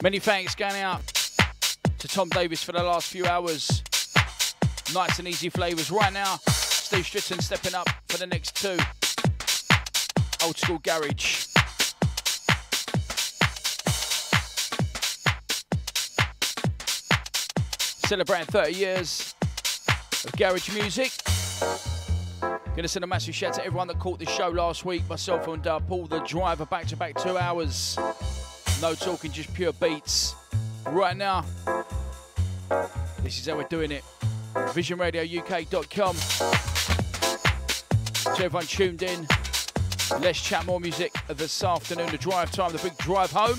Many thanks going out to Tom Davis for the last few hours. Nice and easy flavours. Right now, Steve Stritton stepping up for the next two. Old school garage. Celebrating 30 years of garage music. Gonna send a massive shout to everyone that caught this show last week. Myself and uh, Paul the driver, back to back two hours. No talking, just pure beats. Right now, this is how we're doing it. VisionRadioUK.com. To everyone tuned in, let's chat more music this afternoon. The drive time, the big drive home.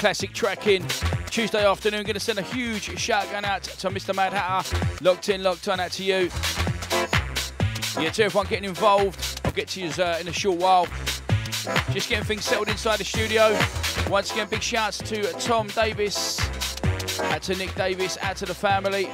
Classic tracking. Tuesday afternoon, going to send a huge shotgun out to Mr. Mad Hatter. Locked in, locked on, out to you. Yeah, to everyone getting involved. I'll get to you uh, in a short while. Just getting things settled inside the studio. Once again, big shouts to Tom Davis, out to Nick Davis, out to the family.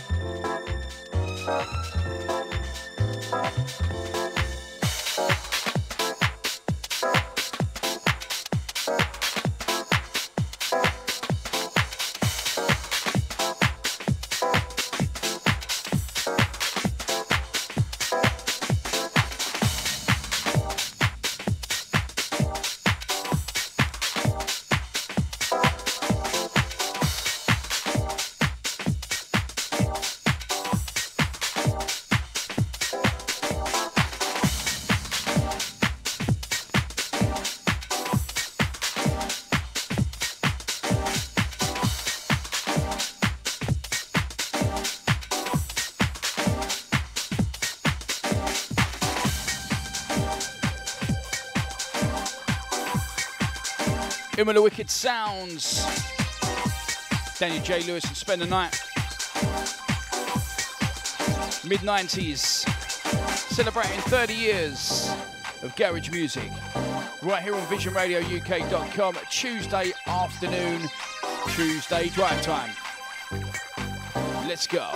Him the Wicked Sounds. Daniel J. Lewis and Spend the Night. Mid 90s. Celebrating 30 years of garage music. Right here on visionradiouk.com. Tuesday afternoon, Tuesday drive time. Let's go.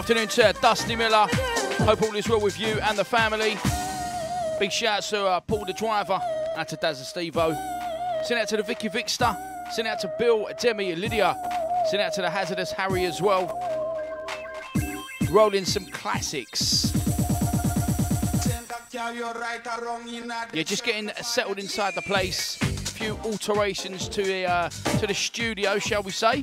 Afternoon to Dusty Miller. Hope all is well with you and the family. Big shout out to uh, Paul the driver and to Daz and Steve-O. Send out to the Vicky Vixter. Send out to Bill, Demi, and Lydia. Send out to the Hazardous Harry as well. Rolling some classics. Yeah, just getting settled inside the place. A few alterations to the uh, to the studio, shall we say?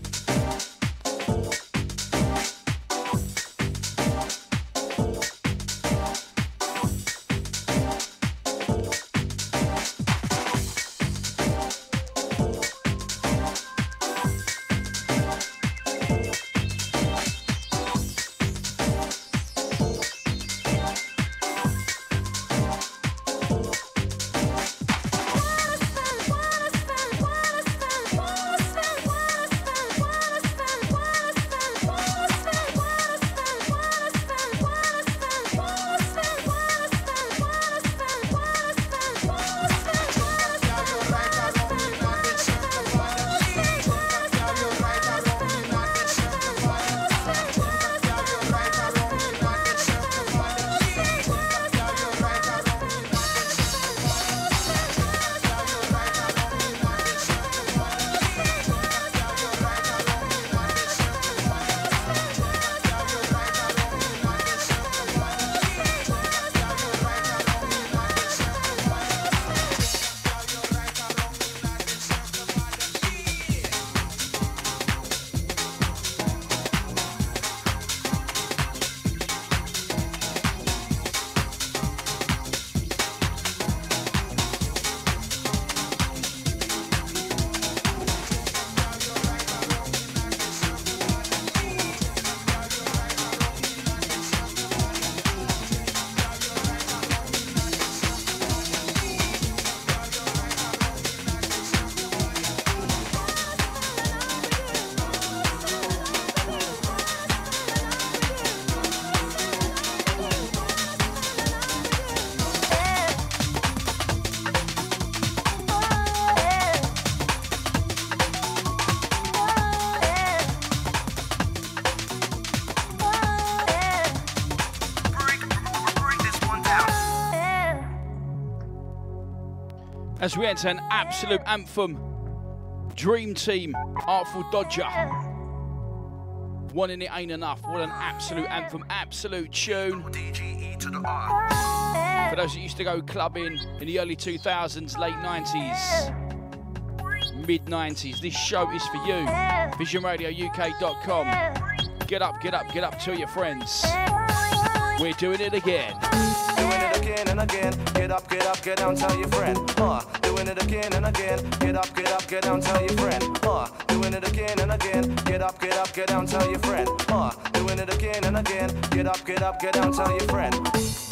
As we enter an absolute anthem. Dreem Teem, Artful Dodger. One in it ain't enough. What an absolute anthem, absolute tune. For those that used to go clubbing in the early 2000s, late 90s, mid 90s, this show is for you. VisionRadioUK.com. Get up, get up, get up, tell your friends. We're doing it again again and again. Get up, get up, get down, tell your friend. Uh, doing it again and again. Get up, get up, get down, tell your friend. Uh, doing it again and again. Get up, get up, get down, tell your friend. Uh, doing it again and again. Get up, get up, get down, tell your friend.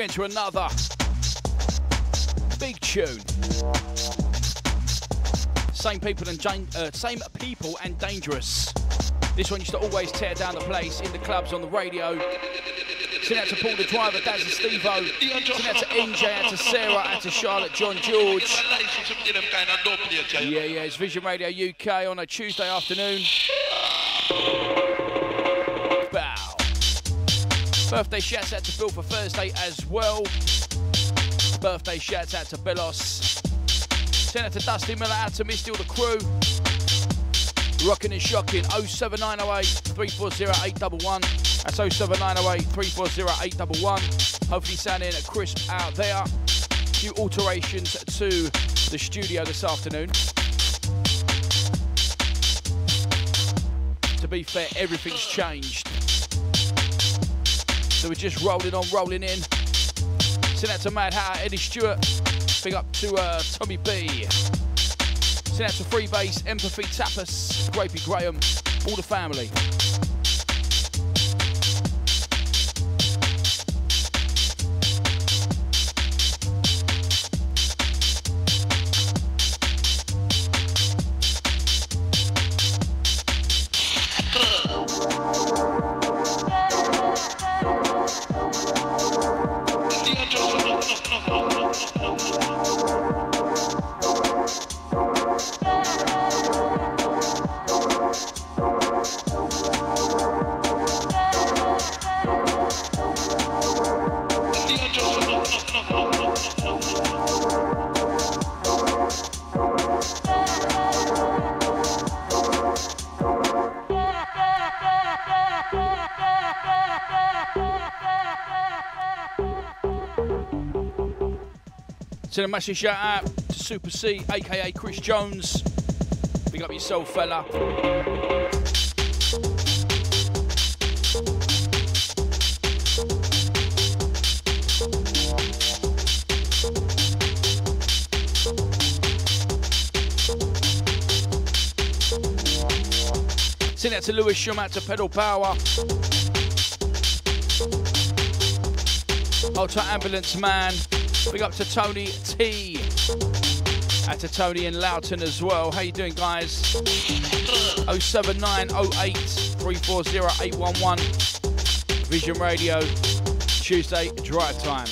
Enter another big tune. Same people and uh, same people and dangerous. This one used to always tear down the place in the clubs on the radio. Send out to Paul the driver, Daz and Steve O. Send out to NJ, out to Sarah, out to Charlotte, John George. Yeah, yeah, it's Vision Radio UK on a Tuesday afternoon. Birthday shouts out to Bill for Thursday as well. Birthday shouts out to Belos. Send out to Dusty Miller, out to Misty, all the crew. Rocking and shocking 07908 340 811. That's 07908 340 811. Hopefully sounding crisp out there. A few alterations to the studio this afternoon. To be fair, everything's changed. So we're just rolling on, rolling in. Send out to Mad Hatter, Eddie Stewart. Big up to uh, Tommy B. Send out to Freebase, Empathy, Tapas, Grapey Graham, all the family. Massive shout out to Super C, aka Chris Jones. Big up yourself, fella. Send that to Lewis Shum out to Pedal Power. Ultra Ambulance Man. Big up to Tony T. And to Tony in Loughton as well. How you doing, guys? 07908 340 811. Vision Radio, Tuesday drive time.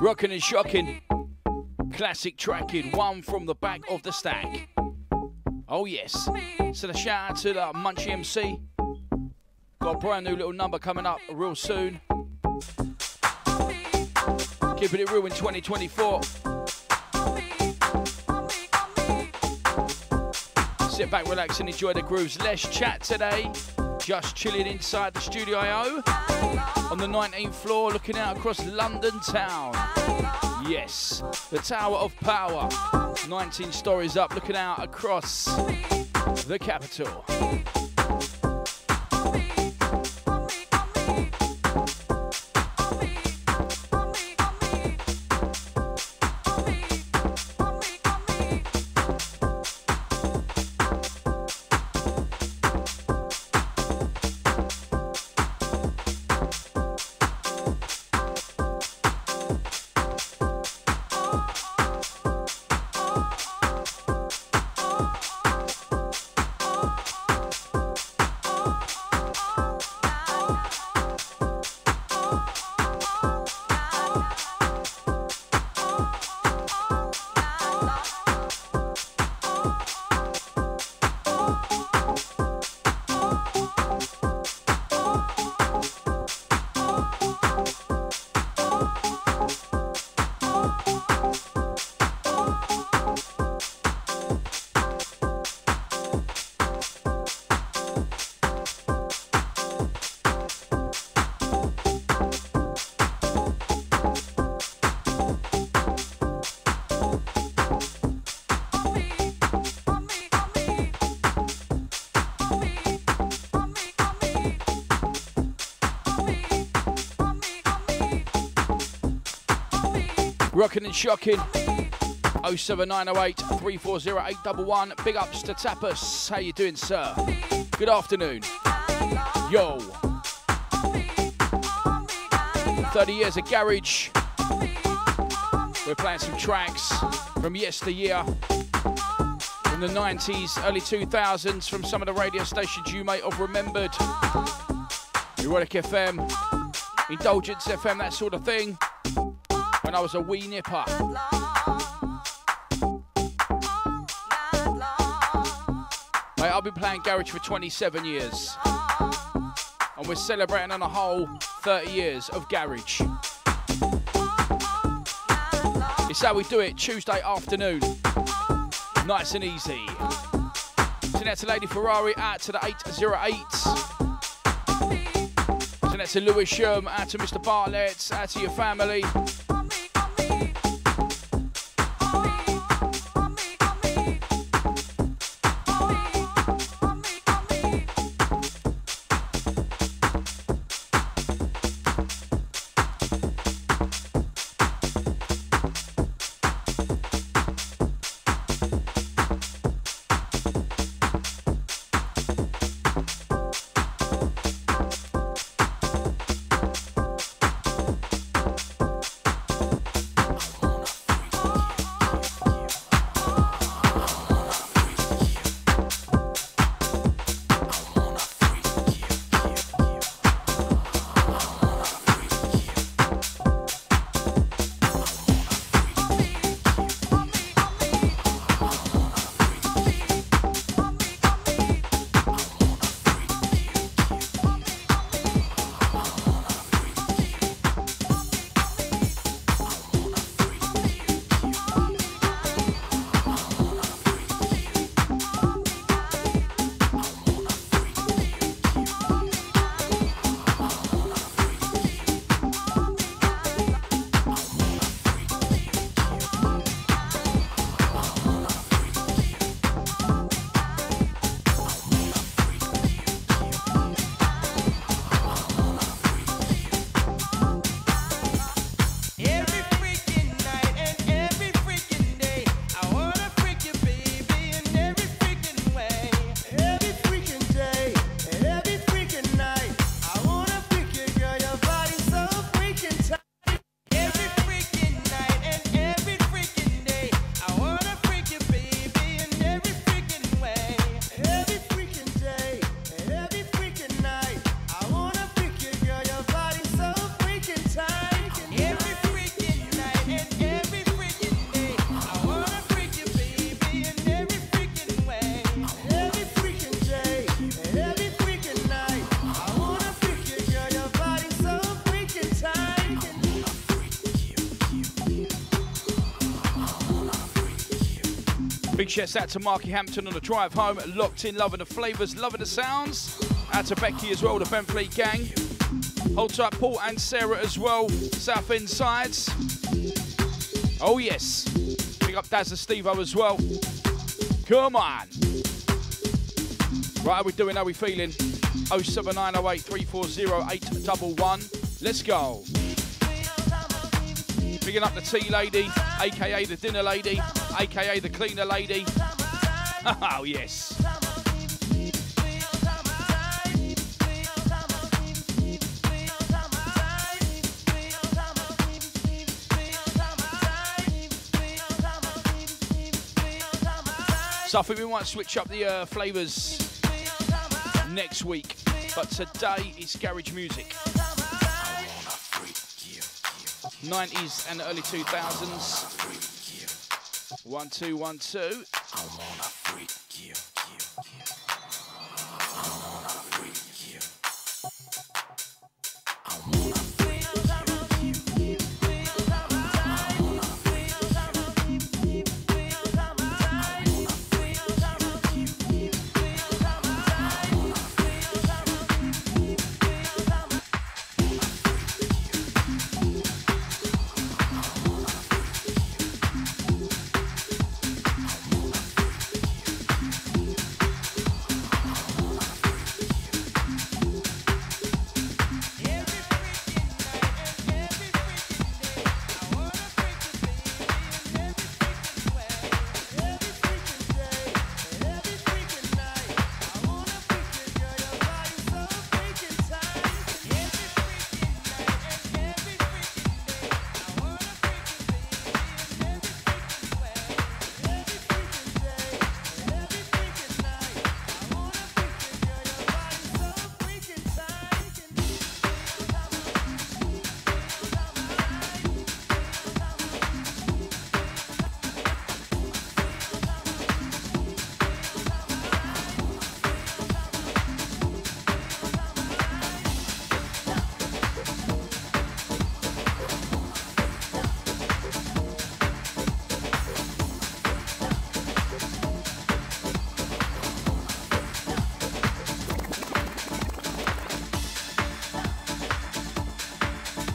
Rocking and shocking. Classic tracking, one from the back of the stack. Oh yes. So the shout out to the Munchy MC. Got a brand new little number coming up real soon. Keeping it real in 2024. Sit back, relax, and enjoy the grooves. Less chat today. Just chilling inside the Studio IO on the 19th floor, looking out across London town. Yes, the Tower of Power. 19 stories up, looking out across the capital. Rocking and shocking. 07908 340 811. Big ups to Tapas. How you doing, sir? Good afternoon. Yo. 30 years of garage. We're playing some tracks from yesteryear, from the 90s, early 2000s, from some of the radio stations you may have remembered. Erotic FM, Indulgence FM, that sort of thing when I was a wee nipper. Mate, I've been playing garage for 27 years. And we're celebrating on a whole 30 years of garage. It's how we do it Tuesday afternoon. Nice and easy. Send out to Lady Ferrari, out to the 808. Send out to Lewis Sherm, out to Mr. Bartlett, out to your family. Big shouts out to Marky Hampton on the drive home. Locked in, loving the flavours, loving the sounds. Out to Becky as well, the Benfleet gang. Hold tight, Paul and Sarah as well. Southend. Oh, yes. Big up Daz and Steve as well. Come on. Right, how we doing? How we feeling? 07908 340 Let's go. Picking up the tea lady, aka the dinner lady, aka the cleaner lady. oh, yes. So I think we might switch up the uh, flavours next week. But today it's garage music. 90s and early 2000s. One, two, one, two.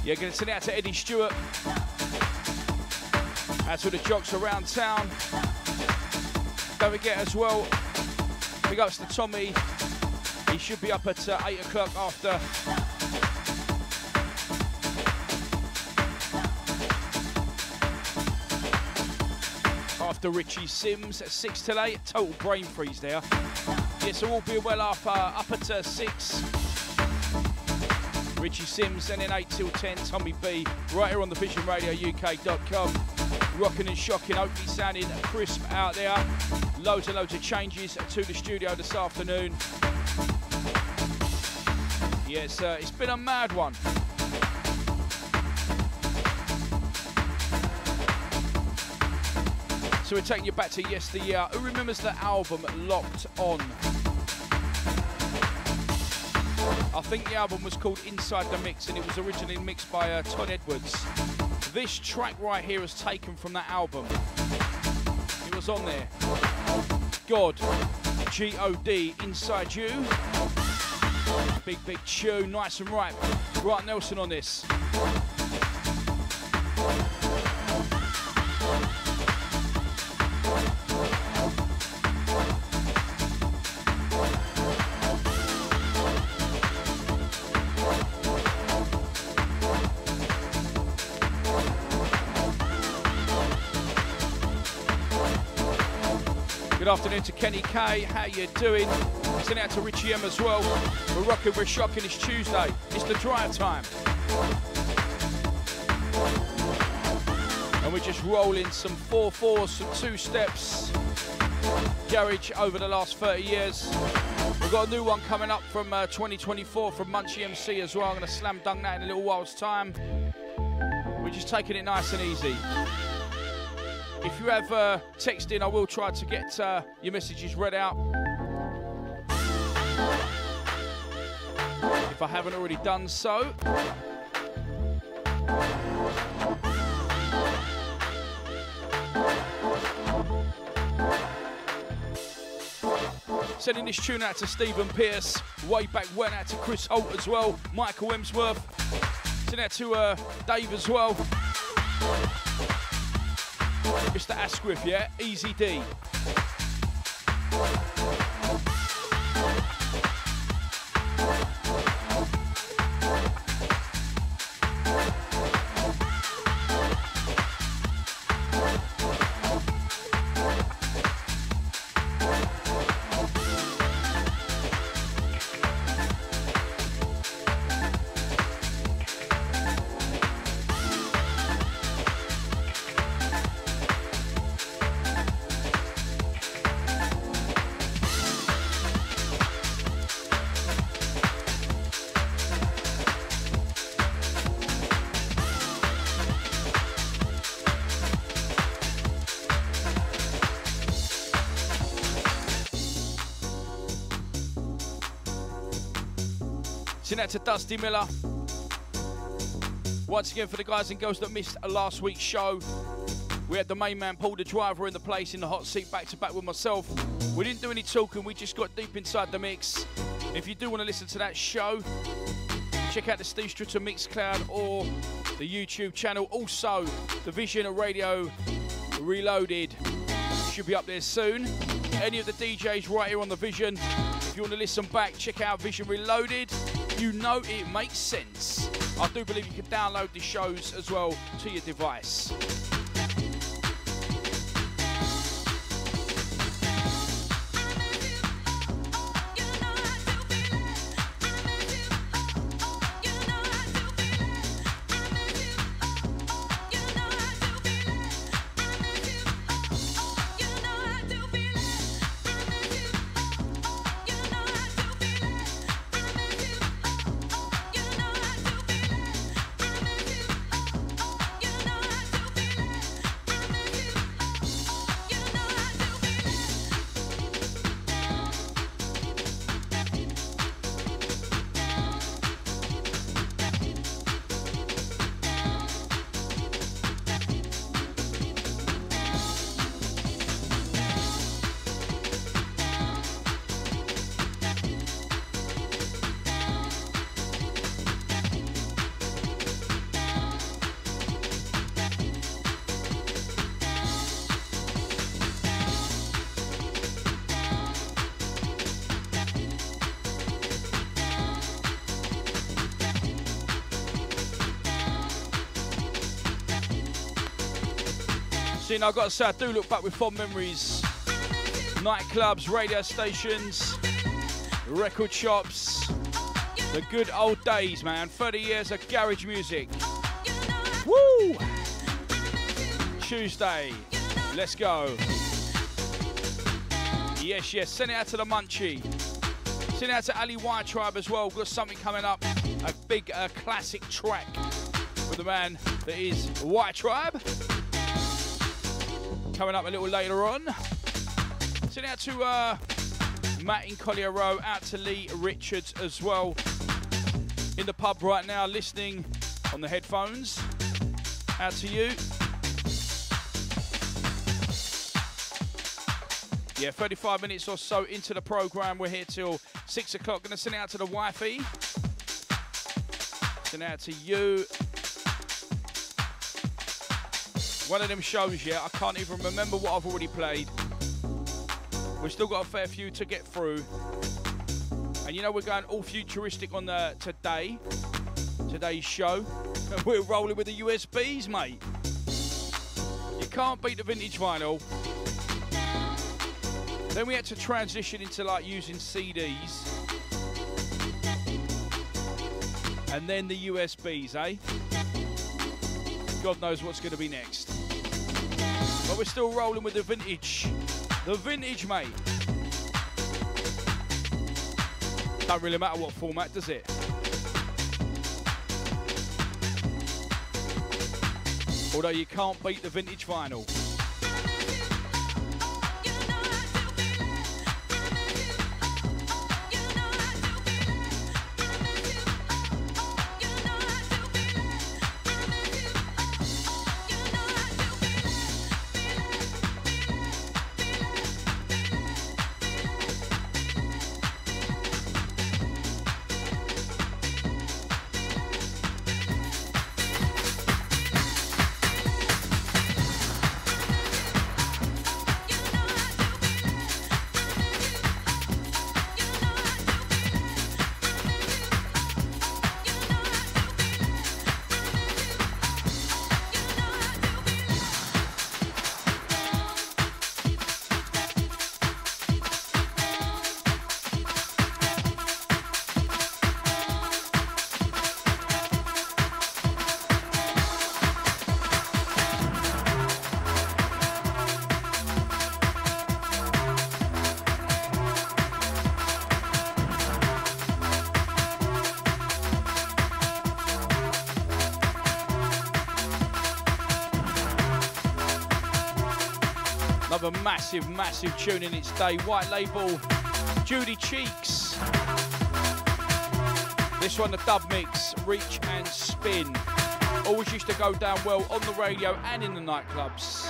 Yeah, going to send it out to Eddie Stewart. That's to the jocks around town. Don't forget as well, big ups to Tommy. He should be up at uh, 8 o'clock after after Richie Sims at 6 today. Total brain freeze there. Yeah, so all being well up, uh, up at uh, 6. Richie Sims, and then 8 till 10, Tommy B, right here on the visionradiouk.com. Rocking and shocking, hopefully sounding crisp out there. Loads and loads of changes to the studio this afternoon. Yes, uh, it's been a mad one. So we're taking you back to yesteryear. Who remembers the album Locked On? I think the album was called Inside the Mix and it was originally mixed by uh, Todd Edwards. This track right here is taken from that album. It was on there. God, G O D, Inside You. Big, big tune, nice and ripe. Right, Nelson on this. Afternoon to Kenny K. How you doing? Send out to Richie M as well. We're rocking, we're shocking. It's Tuesday. It's the drive time. And we're just rolling some 4-4s, some two steps. Garage over the last 30 years. We've got a new one coming up from uh, 2024 from Munchie MC as well. I'm going to slam dunk that in a little while's time. We're just taking it nice and easy. If you have uh, texting, I will try to get uh, your messages read out. If I haven't already done so. Sending this tune out to Stephen Pierce, way back when, out to Chris Holt as well, Michael Emsworth. Sending out to uh, Dave as well. Mr. Asquith, yeah? Easy D. Send out to Dusty Miller. Once again, for the guys and girls that missed last week's show, we had the main man, Paul the driver, in the place in the hot seat back to back with myself. We didn't do any talking, we just got deep inside the mix. If you do want to listen to that show, check out the Steve Stritton Mixcloud or the YouTube channel. Also, the Vision Radio Reloaded should be up there soon. Any of the DJs right here on the Vision. If you want to listen back, check out Vision Reloaded you know it makes sense. I do believe you can download the shows as well to your device. I've got to say, I do look back with fond memories. Nightclubs, radio stations, record shops, the good old days, man. 30 years of garage music. Woo! Tuesday, let's go. Yes, yes, send it out to the Munchie. Send it out to Ali Y Tribe as well. Got something coming up, a big uh, classic track with the man that is Y Tribe coming up a little later on. Sending out to uh, Matt in Collier Row, out to Lee Richards as well. In the pub right now, listening on the headphones. Out to you. Yeah, 35 minutes or so into the program. We're here till 6 o'clock. Gonna send it out to the wifey. Send out to you. One of them shows, yeah, I can't even remember what I've already played. We've still got a fair few to get through. And you know we're going all futuristic on the today, today's show. And we're rolling with the USBs, mate. You can't beat the vintage vinyl. Then we had to transition into like using CDs. And then the USBs, eh? God knows what's going to be next. But we're still rolling with the vintage. The vintage, mate. Don't really matter what format, does it? Although you can't beat the vintage vinyl. Massive, massive tune in its day. White label, Judy Cheeks. This one, the dub mix, Reach and Spin. Always used to go down well on the radio and in the nightclubs.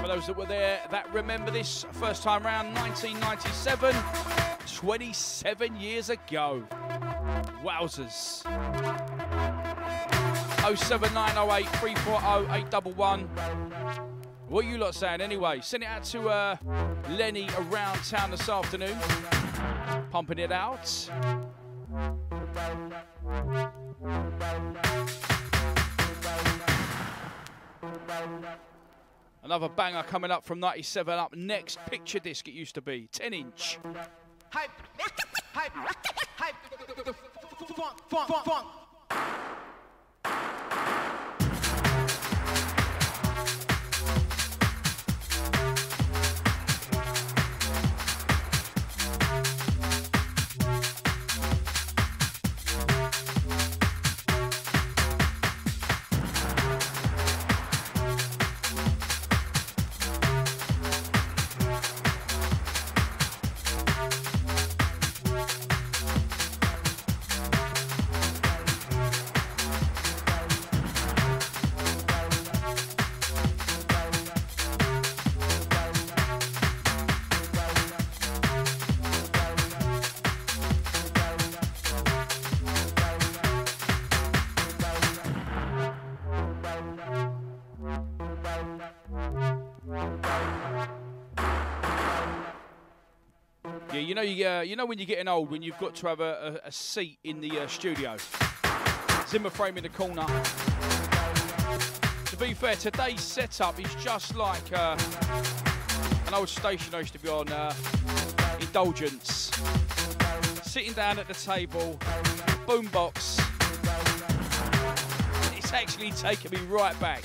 For those that were there that remember this first time round, 1997, 27 years ago. Wowzers. 07908 340 811. What you lot saying anyway? Send it out to uh, Lenny around town this afternoon. Pumping it out. Another banger coming up from 97 up next. Picture disc it used to be. 10 inch. Hype. Hype. Hype. Funk, funk, funk. You know, you, uh, you know when you're getting old, when you've got to have a, a, a seat in the uh, studio. Zimmer frame in the corner. To be fair, today's setup is just like uh, an old station I used to be on, uh, Indulgence. Sitting down at the table, boombox. It's actually taking me right back.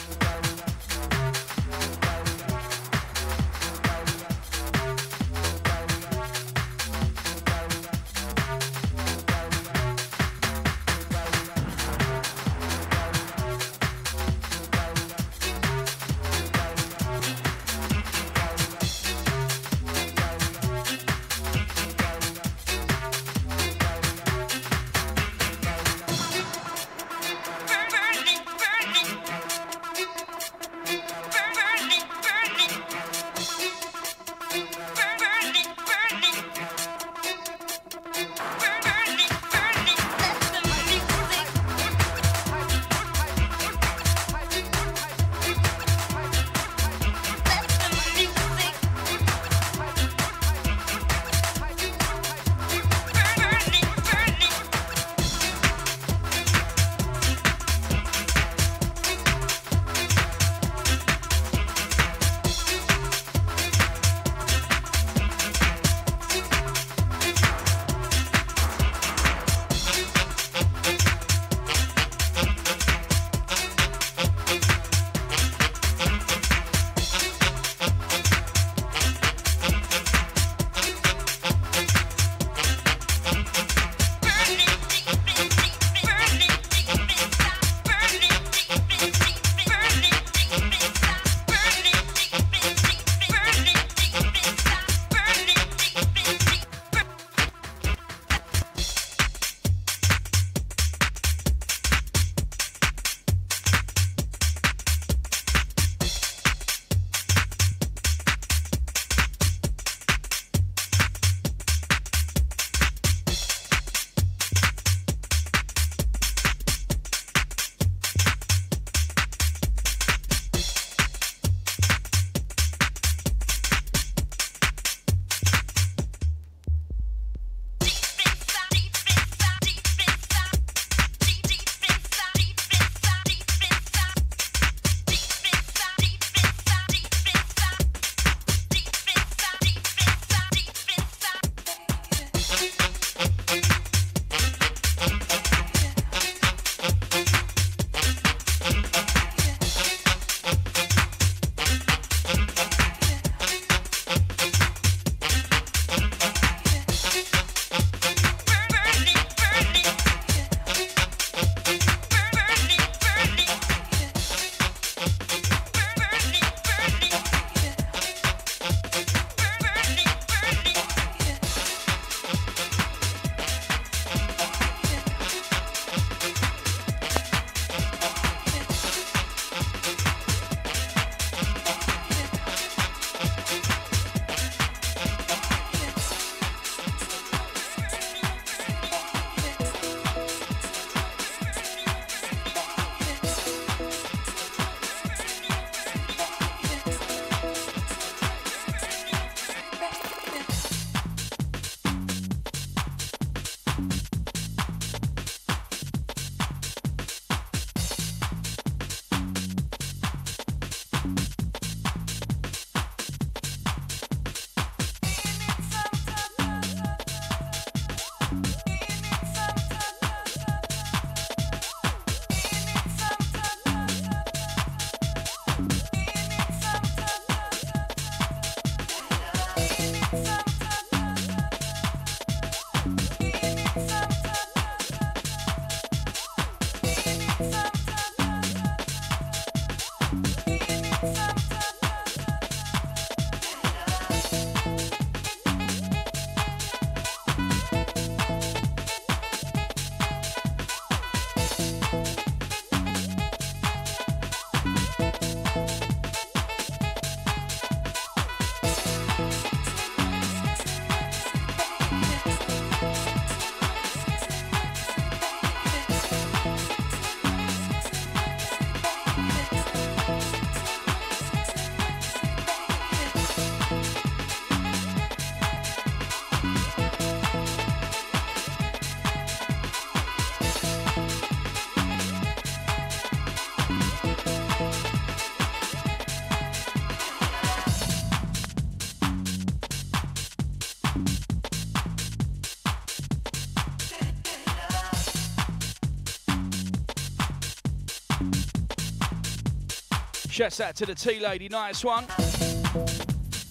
Shouts out to the T Lady, nice one.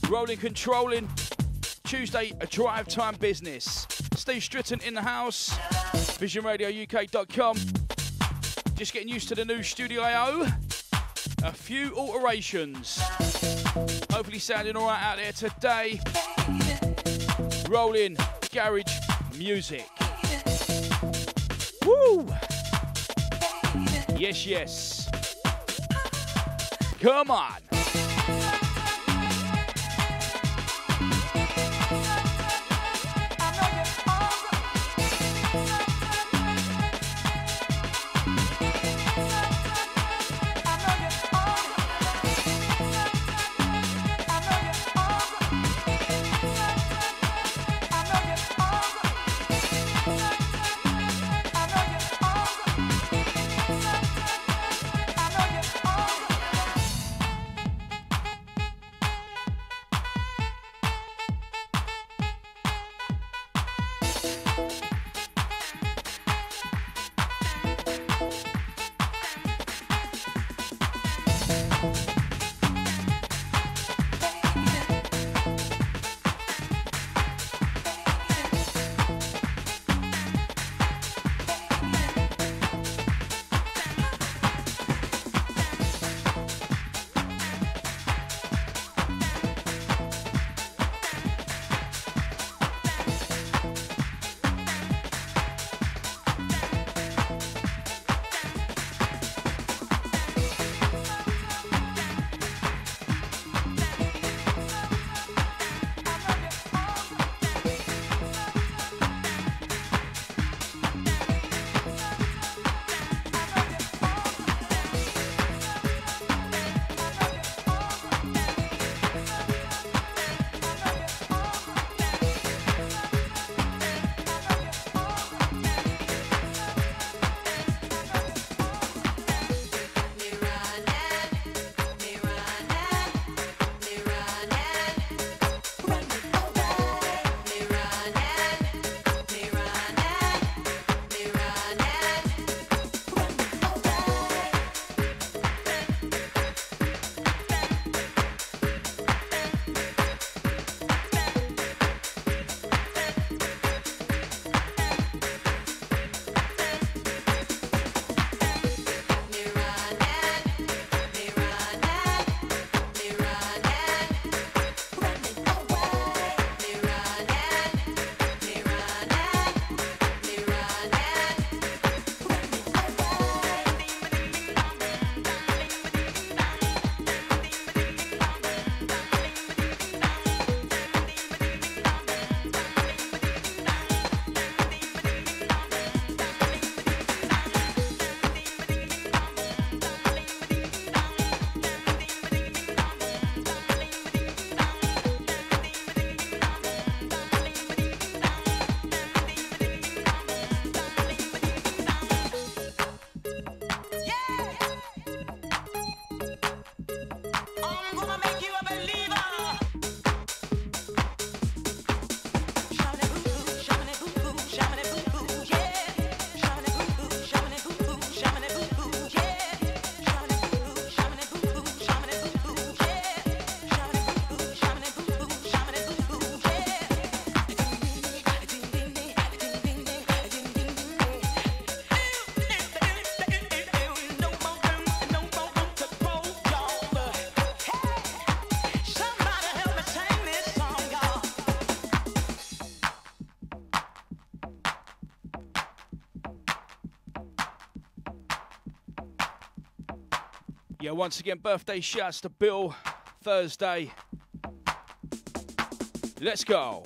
Rolling, controlling. Tuesday, a drive time business. Steve Stritton in the house. VisionRadioUK.com. Just getting used to the new Studio IO. A few alterations. Hopefully, sounding all right out there today. Rolling garage music. Woo! Yes, yes. Come on. Yeah, once again, birthday shouts to Bill Thursday. Let's go.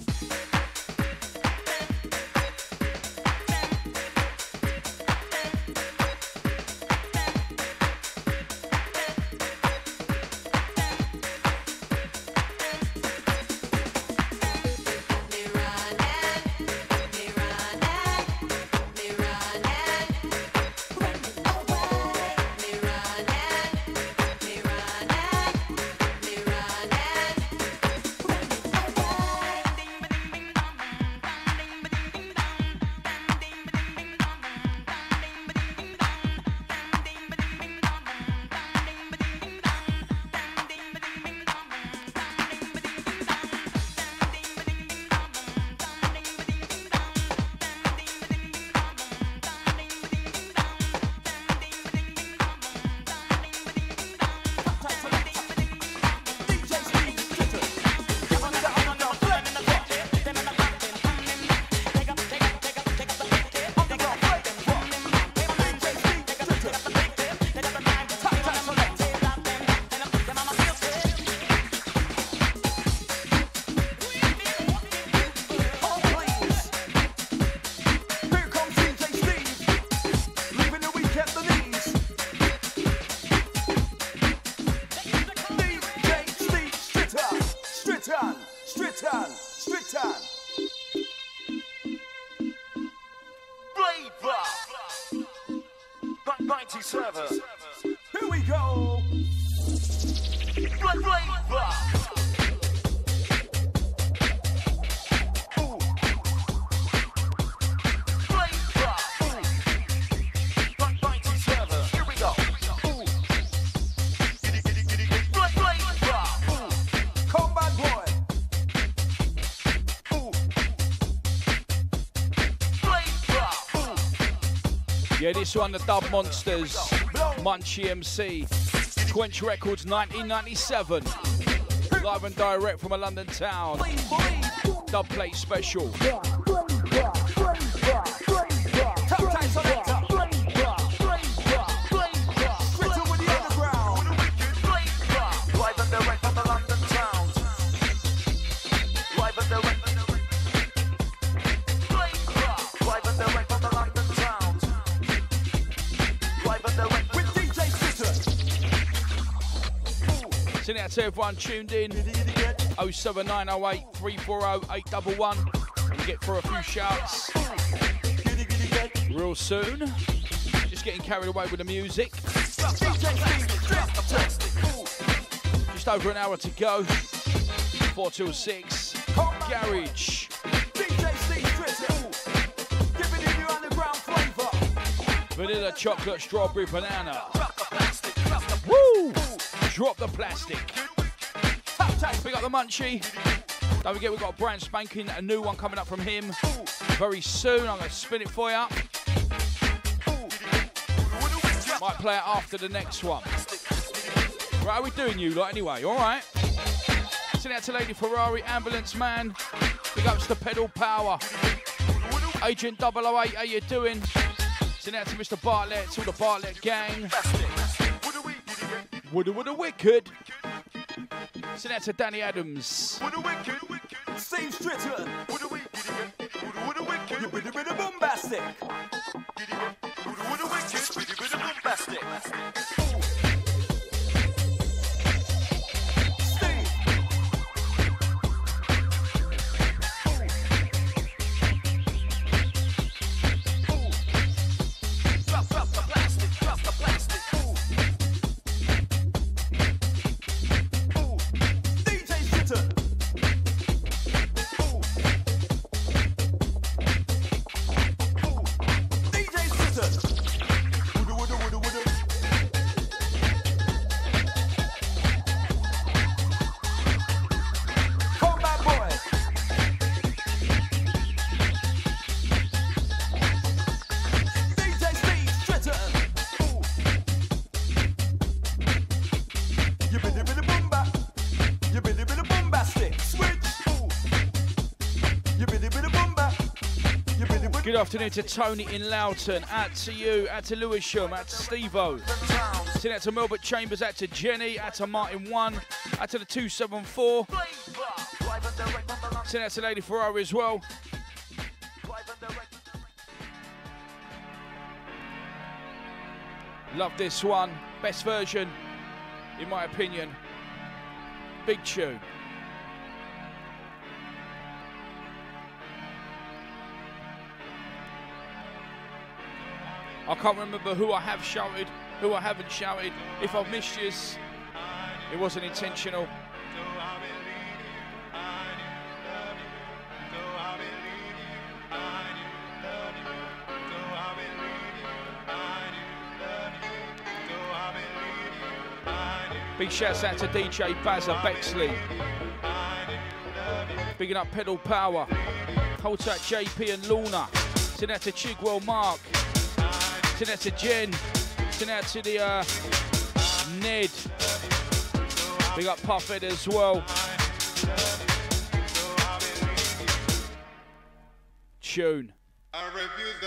This one, the Dub Monsters, Munchie MC, Quench Records 1997. Live and direct from a London town. Dub plate special. Everyone tuned in. 07908 340 811. We get for a few shouts real soon. Just getting carried away with the music. Just over an hour to go. 4 till 6. Garage. Vanilla, chocolate, strawberry, banana. Woo! Drop the plastic. Pick up the munchie. Don't forget we've got a brand spanking, a new one coming up from him very soon. I'm going to spin it for you. Might play it after the next one. Right, how we doing you lot anyway? All right. Send out to Lady Ferrari, Ambulance Man. Big ups to Pedal Power. Agent 008, how you doing? Send out to Mr. Bartlett, to the Bartlett gang. Woulda Woulda Wicked. Send out to Danny Adams. Woulda Wicked, Steve Good afternoon to Tony in Loughton. Out to you, out to Lewisham, out to Steve-O. Send out to Melbourne Chambers, out to Jenny, out to Martin One, out to the 274. Send out to Lady Ferrari as well. Love this one. Best version, in my opinion. Big tune. I can't remember who I have shouted, who I haven't shouted. If I've missed you, it wasn't intentional. Big shouts out to DJ Bazza Bexley. Bigging up Pedal Power. Hold tight JP and Luna. Send out to Chigwell Mark. Send out to Jen. Send out to the uh, Ned. Big up Puffhead as well. Tune. I refuse to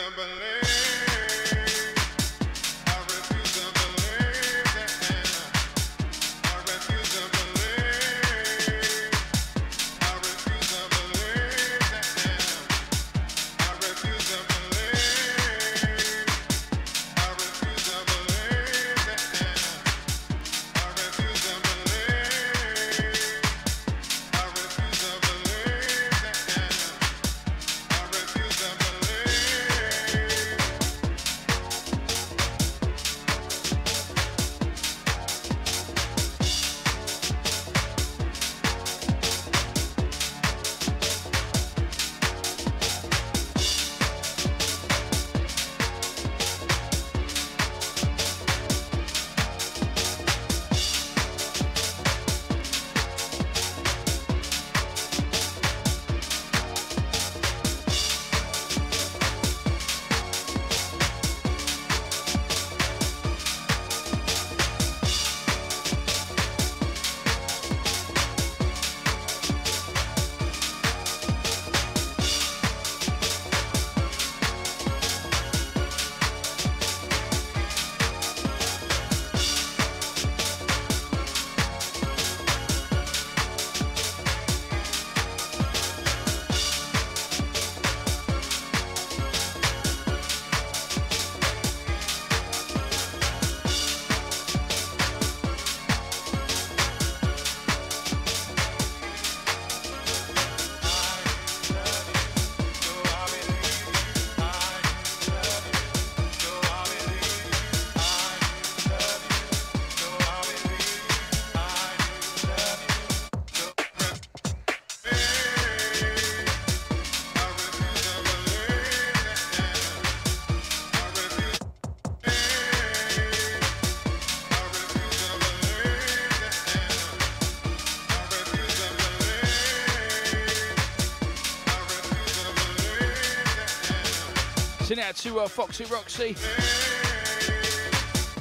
to uh, Foxy Roxy.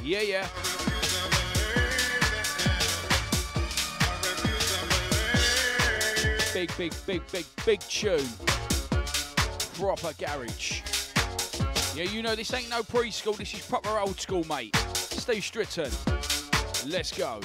Yeah, yeah. Big, big, big, big, big tune. Proper garage. Yeah, you know this ain't no preschool, this is proper old school, mate. Steve Stritton. Let's go.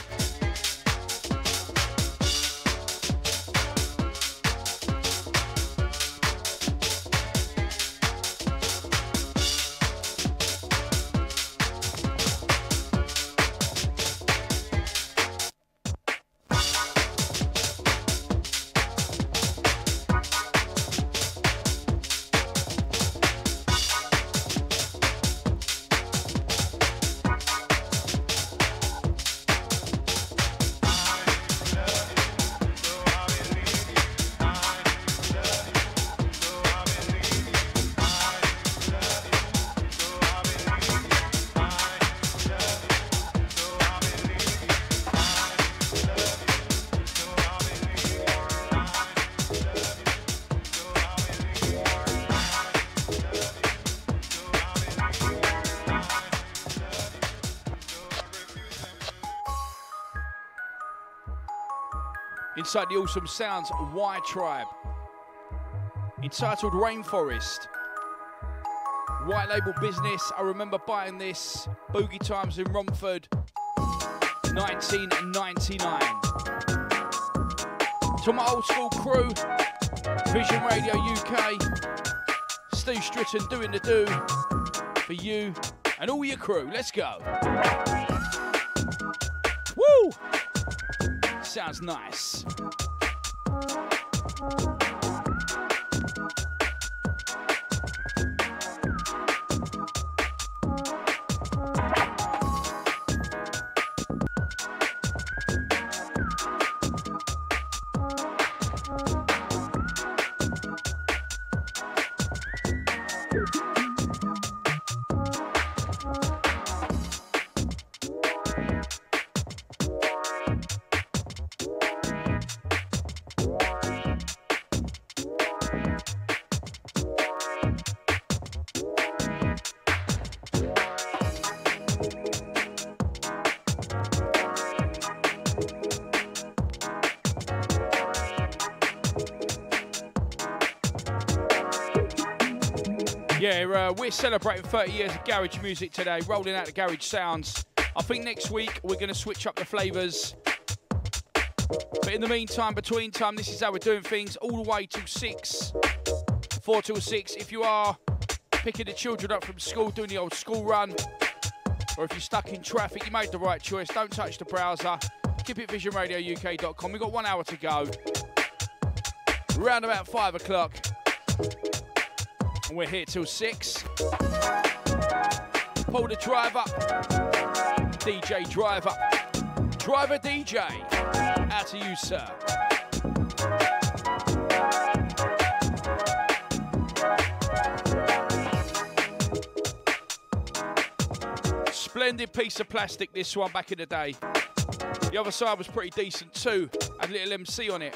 The Awesome Sounds Y Tribe. Entitled Rainforest. White label business. I remember buying this. Boogie Times in Romford. 1999. To my old school crew. Vision Radio UK. Steve Stritton doing the do for you and all your crew. Let's go. Sounds nice. We're celebrating 30 years of garage music today, rolling out the garage sounds. I think next week we're going to switch up the flavours. But in the meantime, between time, this is how we're doing things all the way to 6. 4 till 6. If you are picking the children up from school, doing the old school run, or if you're stuck in traffic, you made the right choice. Don't touch the browser. Keep it visionradiouk.com. We've got one hour to go. Around about 5 o'clock. We're here till 6. Pull the driver. DJ driver. Driver DJ. Out to you, sir. Splendid piece of plastic, this one back in the day. The other side was pretty decent too. Had little MC on it.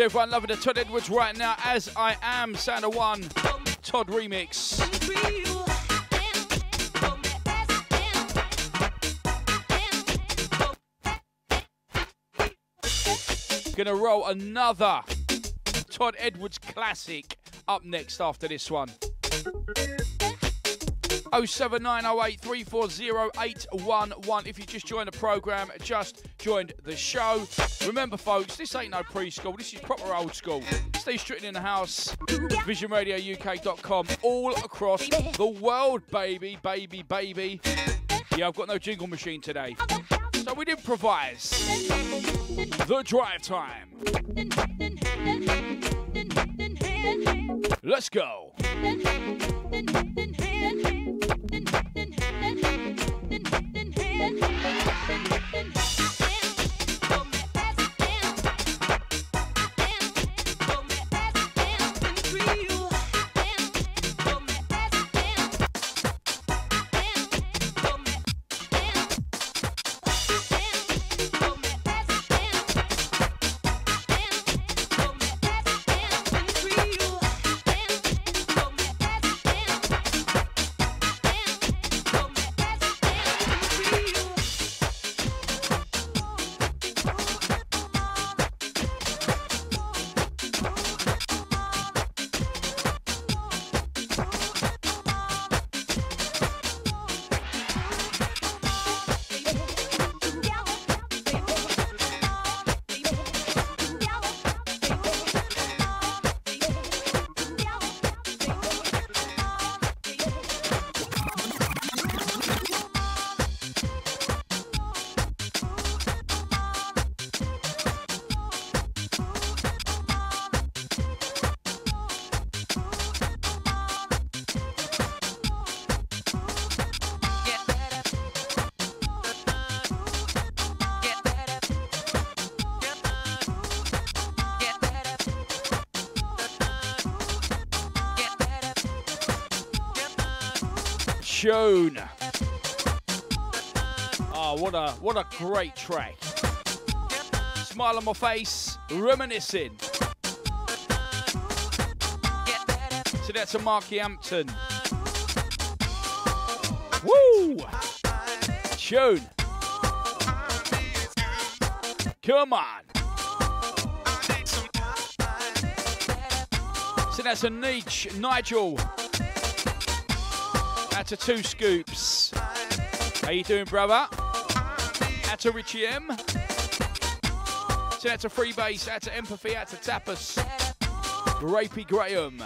To everyone loving the Todd Edwards right now, as I am, Santa One, Todd remix. Gonna roll another Todd Edwards classic up next after this one. 07908 If you just joined the program, just joined the show. Remember, folks, this ain't no preschool. This is proper old school. Steve Stritton in the house. VisionRadioUK.com. All across the world, baby, baby, baby. Yeah, I've got no jingle machine today. So we'd improvise. The drive time. Let's go. Tune. Oh, what a what a great track. Smile on my face, reminiscing. So that's a Marky Hampton. Woo! Tune. Come on. So that's a niche, Nigel. To two scoops. How you doing, brother? Out to Richie M. So out to Freebase, out to Empathy, out to Tapas. Grapey Graham.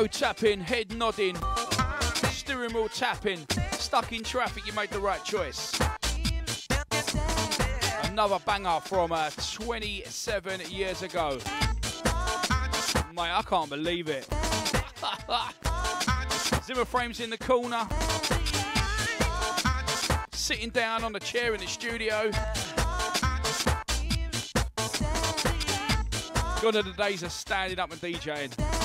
Toe tapping, head nodding, steering wheel tapping, stuck in traffic, you made the right choice. Another banger from uh, 27 years ago. Mate, I can't believe it. Zimmer frames in the corner. Sitting down on the chair in the studio. Gone are the days of standing up and DJing.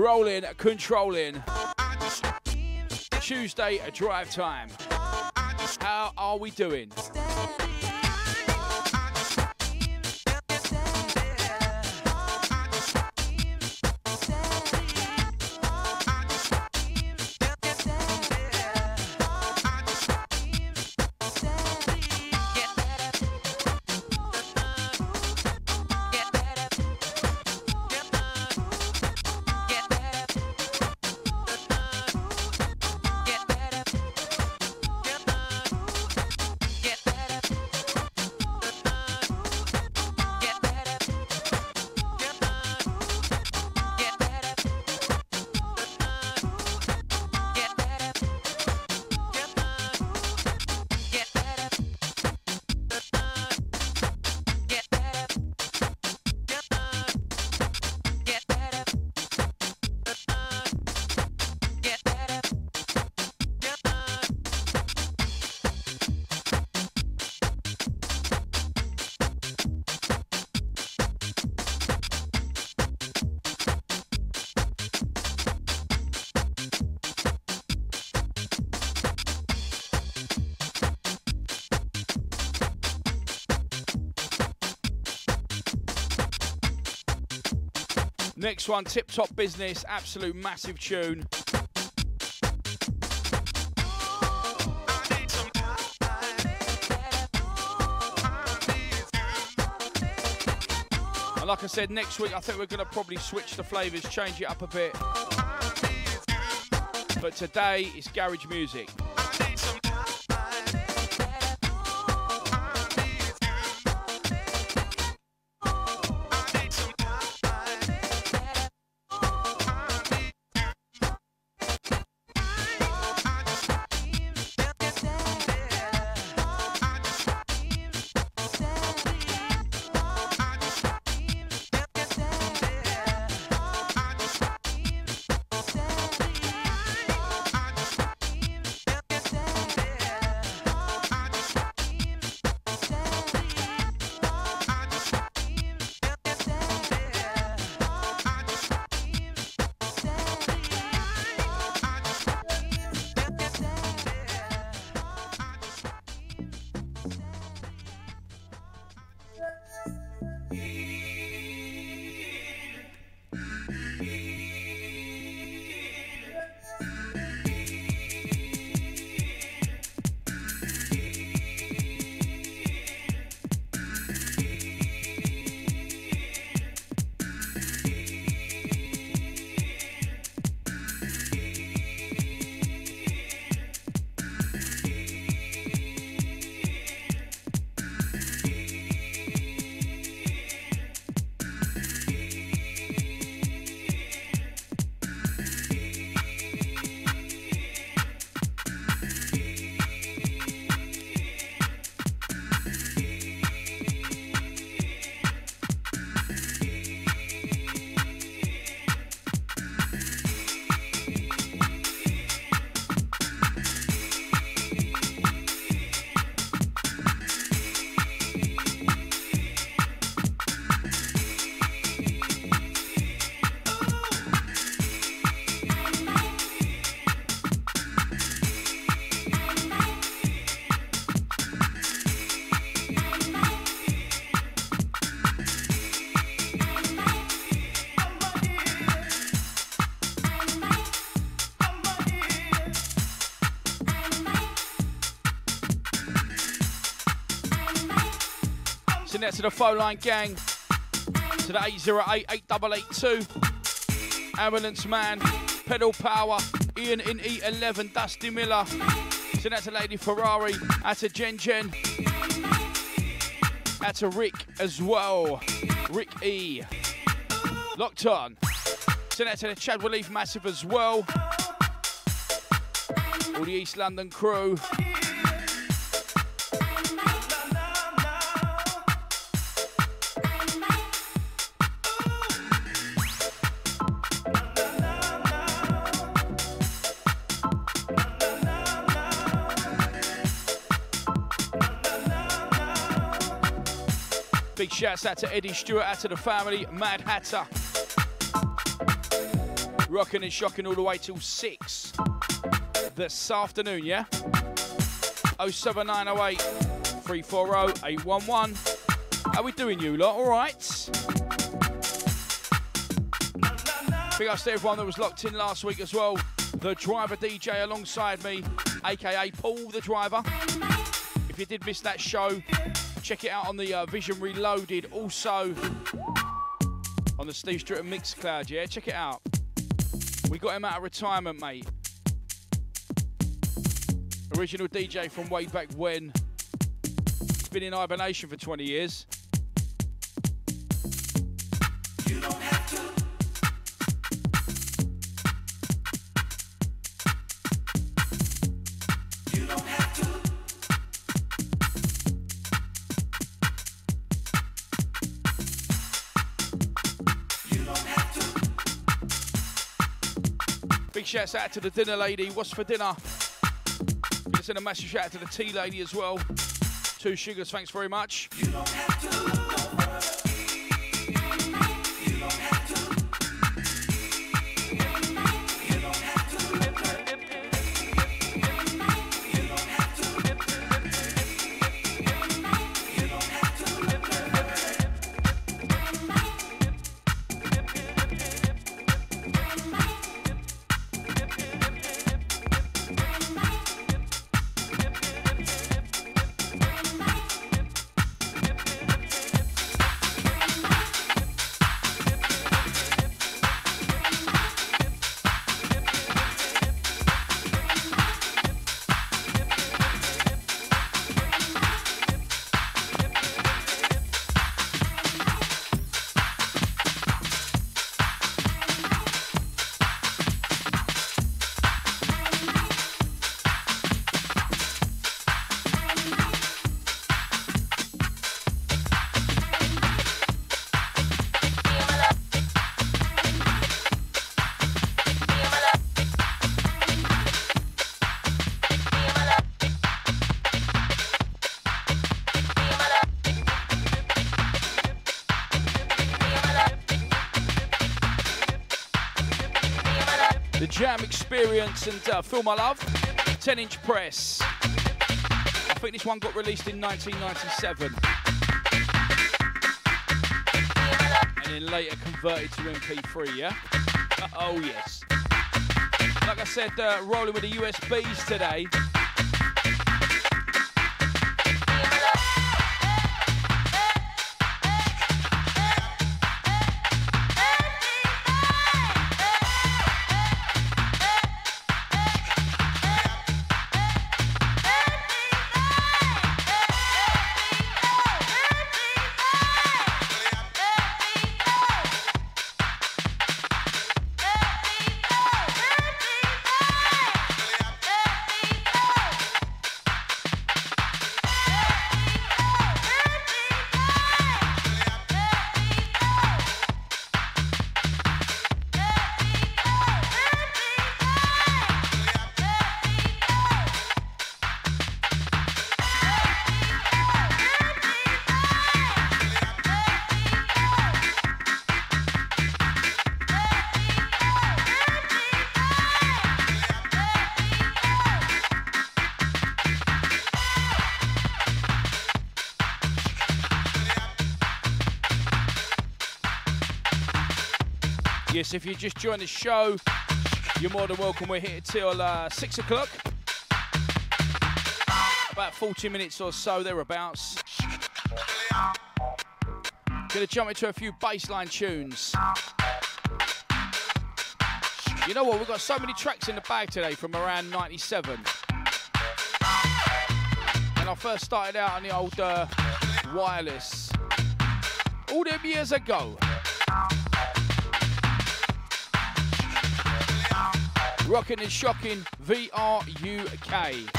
Rolling, controlling. Tuesday, drive time. How are we doing? Next one, Tip Top Business, absolute massive tune. And like I said, next week I think we're going to probably switch the flavours, change it up a bit. But today it's garage music. To the phone line gang. To the 808 8882. Ambulance Man. Pedal Power. Ian in E11. Dusty Miller. So that's a Lady Ferrari. Out a Jen Jen. Out to Rick as well. Rick E. Locked on. Send that to the Chad Relief Massive as well. All the East London crew. Big shouts out to Eddie Stewart, out to the family, Mad Hatter. Rocking and shocking all the way till 6 this afternoon, yeah? 07908 340 811. How we doing, you lot? All right? Big ups to everyone that was locked in last week as well. The driver DJ alongside me, aka Paul the driver. If you did miss that show, check it out on the uh, Vision Reloaded. Also on the Steve Stritton Mixcloud, yeah? Check it out. We got him out of retirement, mate. Original DJ from way back when. Been in hibernation for 20 years. Shouts out to the dinner lady. What's for dinner? Gonna send a massive shout out to the tea lady as well. Two sugars, thanks very much. And uh, Feel My Love, 10 inch press. I think this one got released in 1997. And then later converted to MP3, yeah? oh, yes. Like I said, uh, rolling with the USBs today. Yes, if you just joined the show, you're more than welcome. We're here till uh, six o'clock. About 40 minutes or so, thereabouts. Gonna jump into a few bassline tunes. You know what? We've got so many tracks in the bag today from around 97. And I first started out on the old uh, wireless all them years ago. Rocking and shocking VRUK.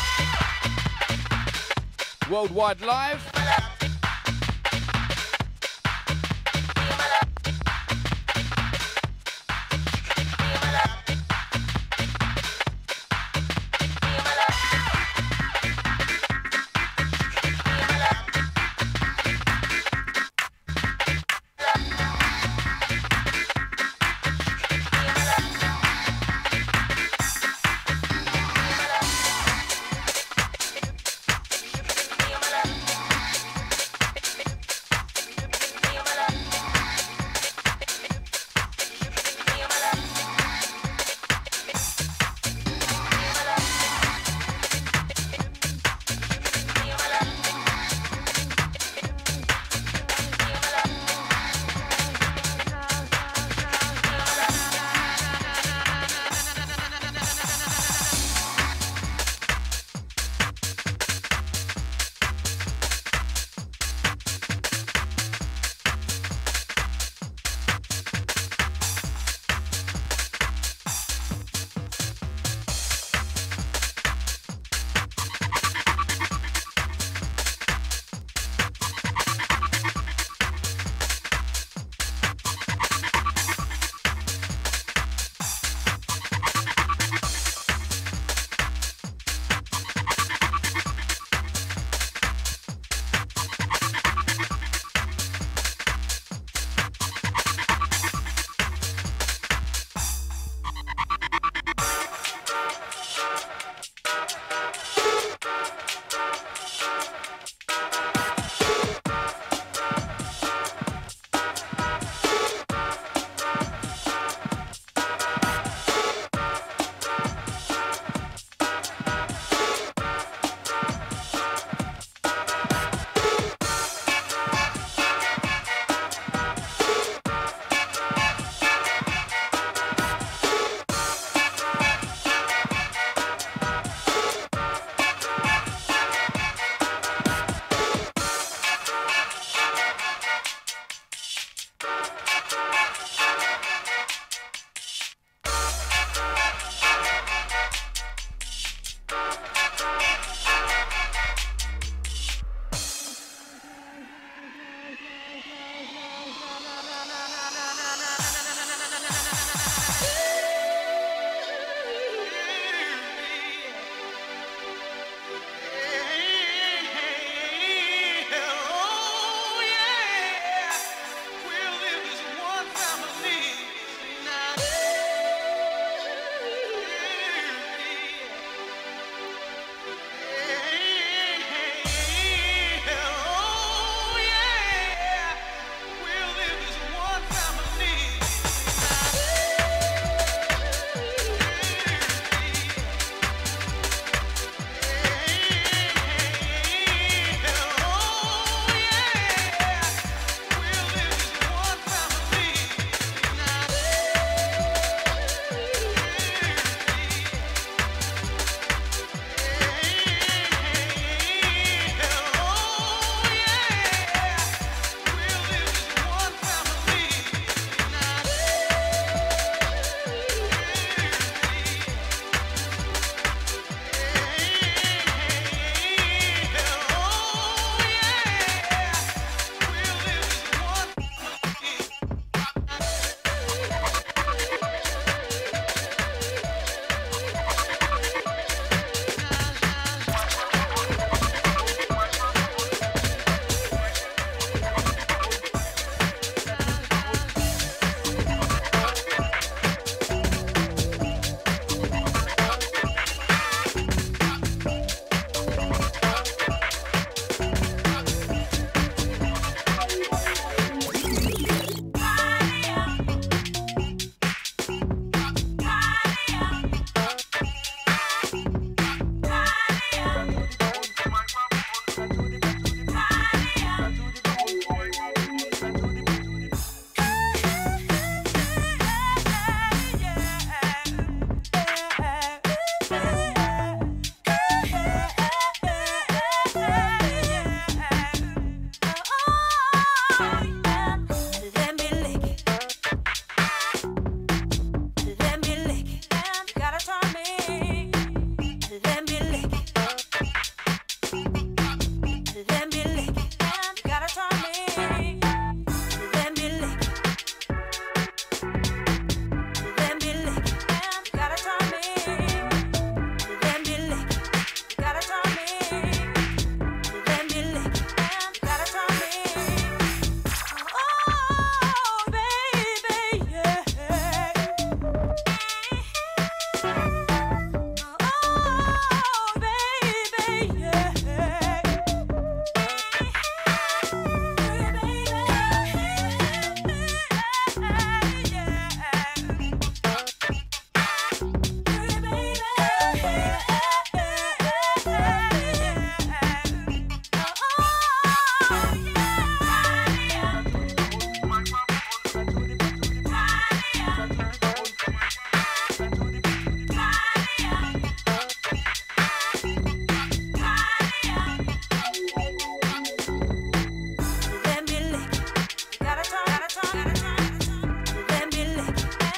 Worldwide live.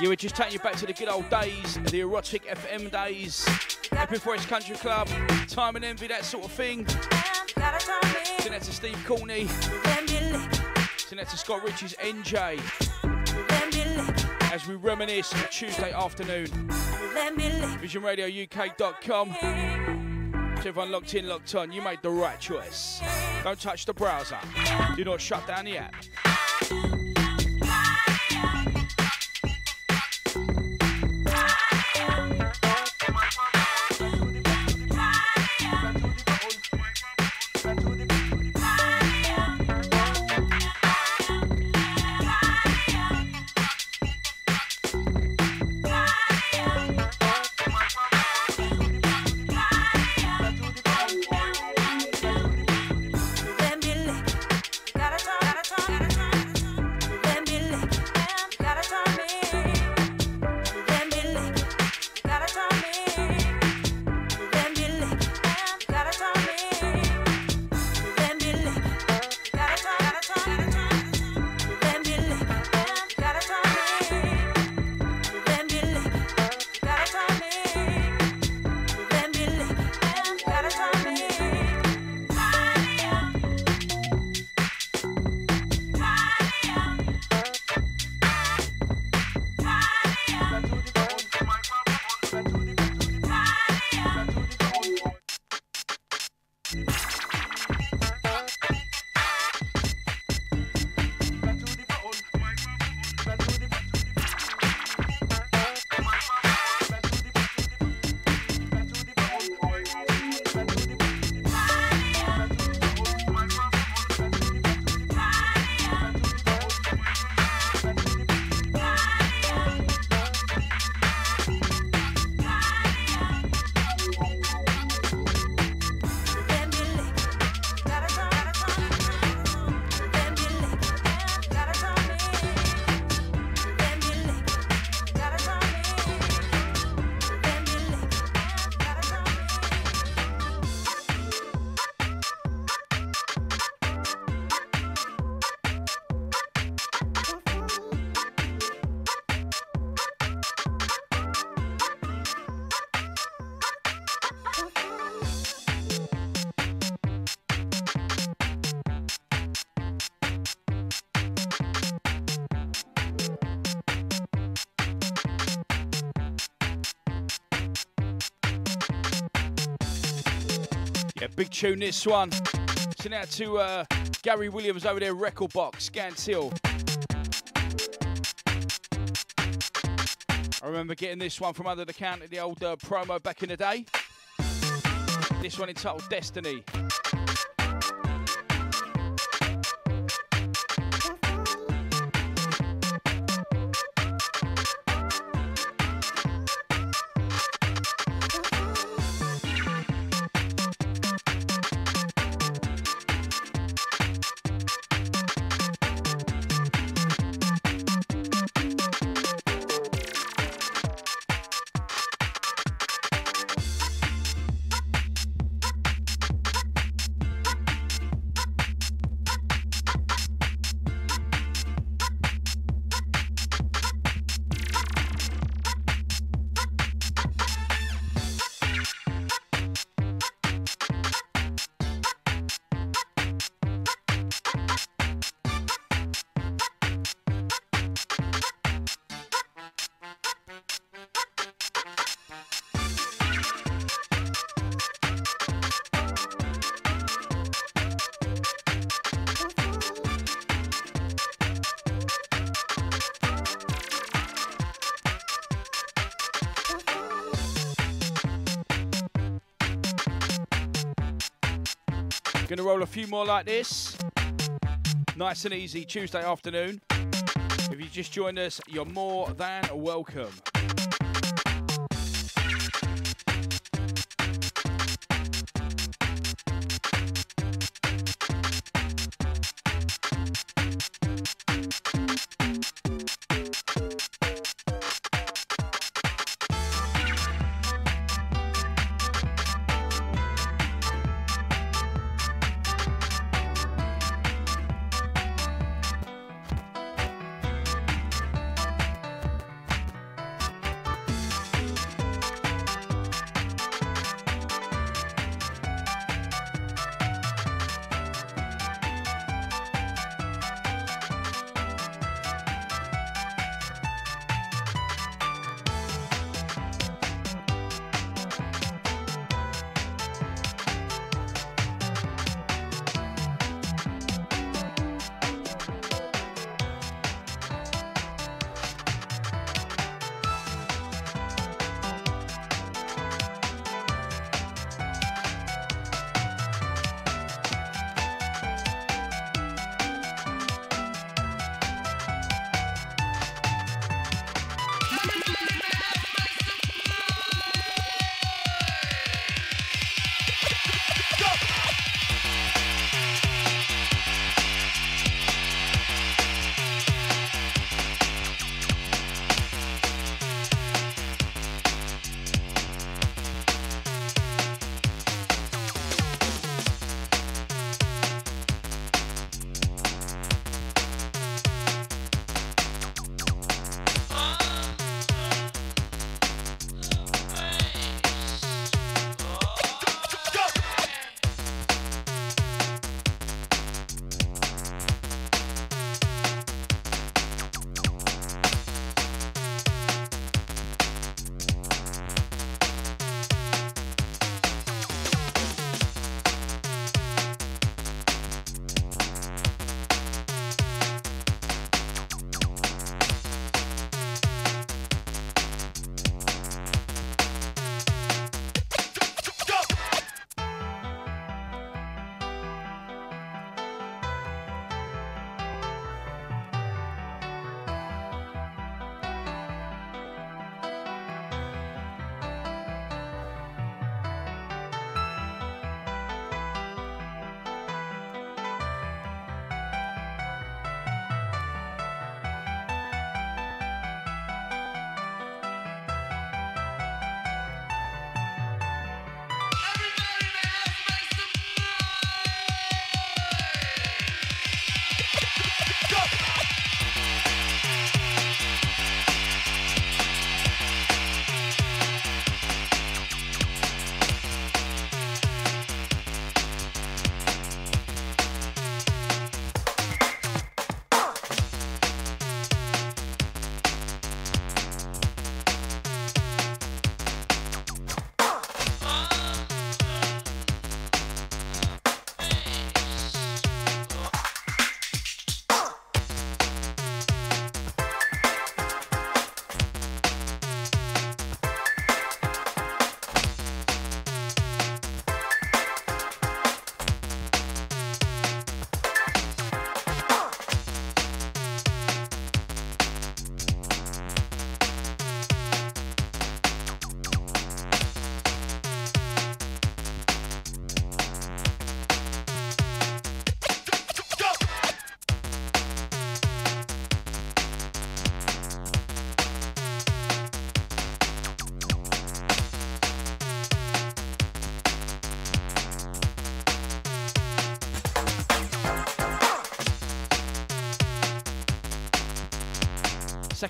Yeah, we're just taking you back to the good old days, the erotic FM days. Epping Forest Country Club, Time and Envy, that sort of thing. Send that to Steve Courtney. Send that to Scott Ritchie's NJ. As we reminisce on Tuesday afternoon. VisionRadioUK.com. To everyone locked in, locked on, you made the right choice. Don't touch the browser. Do not shut down the app. Tune this one. Send out to uh, Gary Williams over there, Record Box, Hill. I remember getting this one from under the counter, the old uh, promo back in the day. This one entitled Destiny. Gonna roll a few more like this. Nice and easy Tuesday afternoon. If you just joined us, you're more than welcome.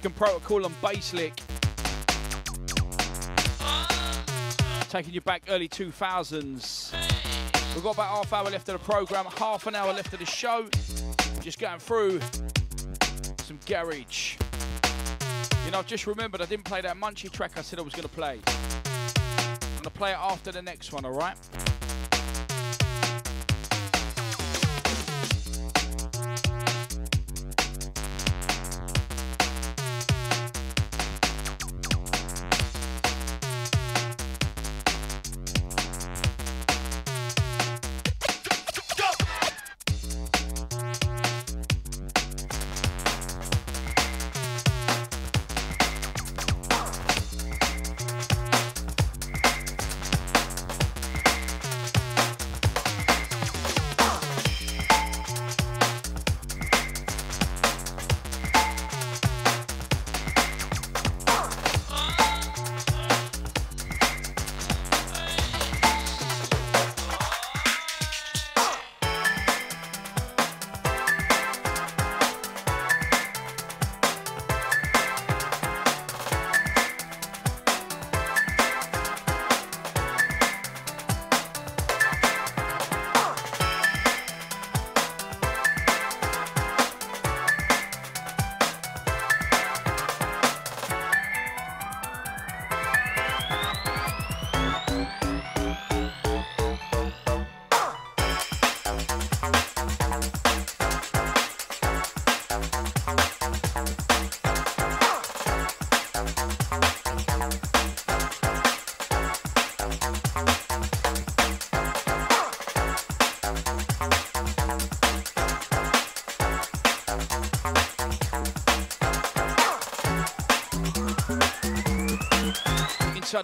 Second protocol on Basslick. Taking you back early 2000s. We've got about half hour left of the program, half an hour left of the show. Just going through some garage. You know, I've just remembered I didn't play that Munchie track I said I was going to play. I'm going to play it after the next one, alright?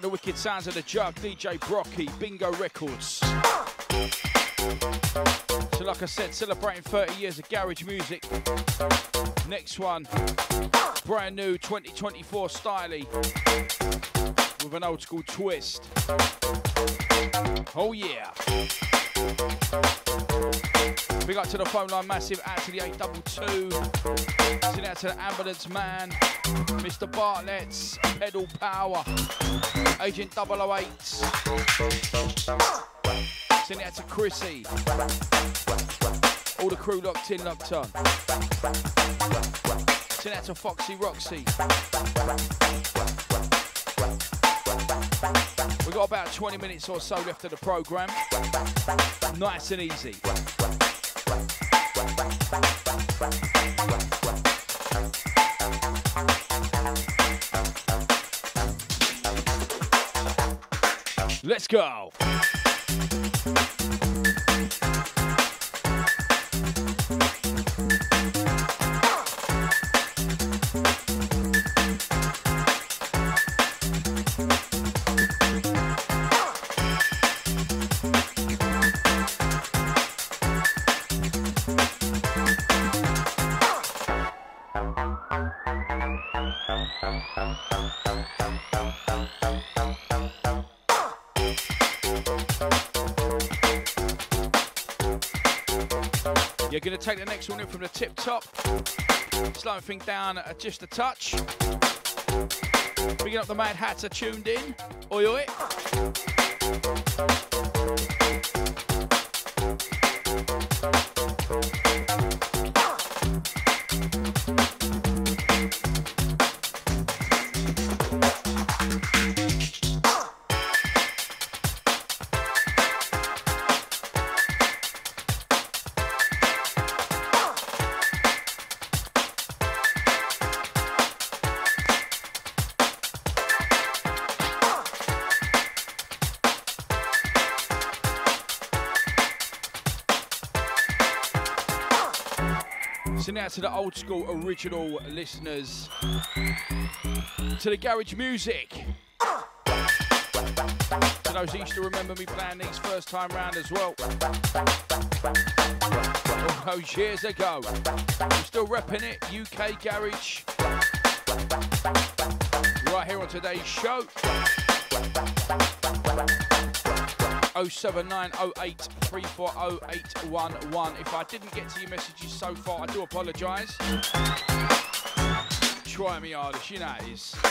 The wicked sounds of the jug, DJ Brocky, Bingo Records. So, like I said, celebrating 30 years of garage music. Next one, brand new 2024 styly with an old school twist. Oh, yeah. Big up to the phone line, massive out to the 822. Send out to the ambulance man, Mr. Bartlett's, pedal power, Agent 008. Send out to Chrissy. All the crew locked in, locked on. Send out to Foxy Roxy. We've got about 20 minutes or so left of the programme. Nice and easy. Let's go. The next one in from the tip top. Slowing things down uh, just a touch. Picking up the Mad Hatter tuned in. Oi, oi. Now to the old school original listeners, to the garage music. To those who used to remember me playing these first time round as well. All those years ago. I'm still repping it, UK Garage. Right here on today's show. 07908 If I didn't get to your messages so far, I do apologise. Try me hardest, you know it is.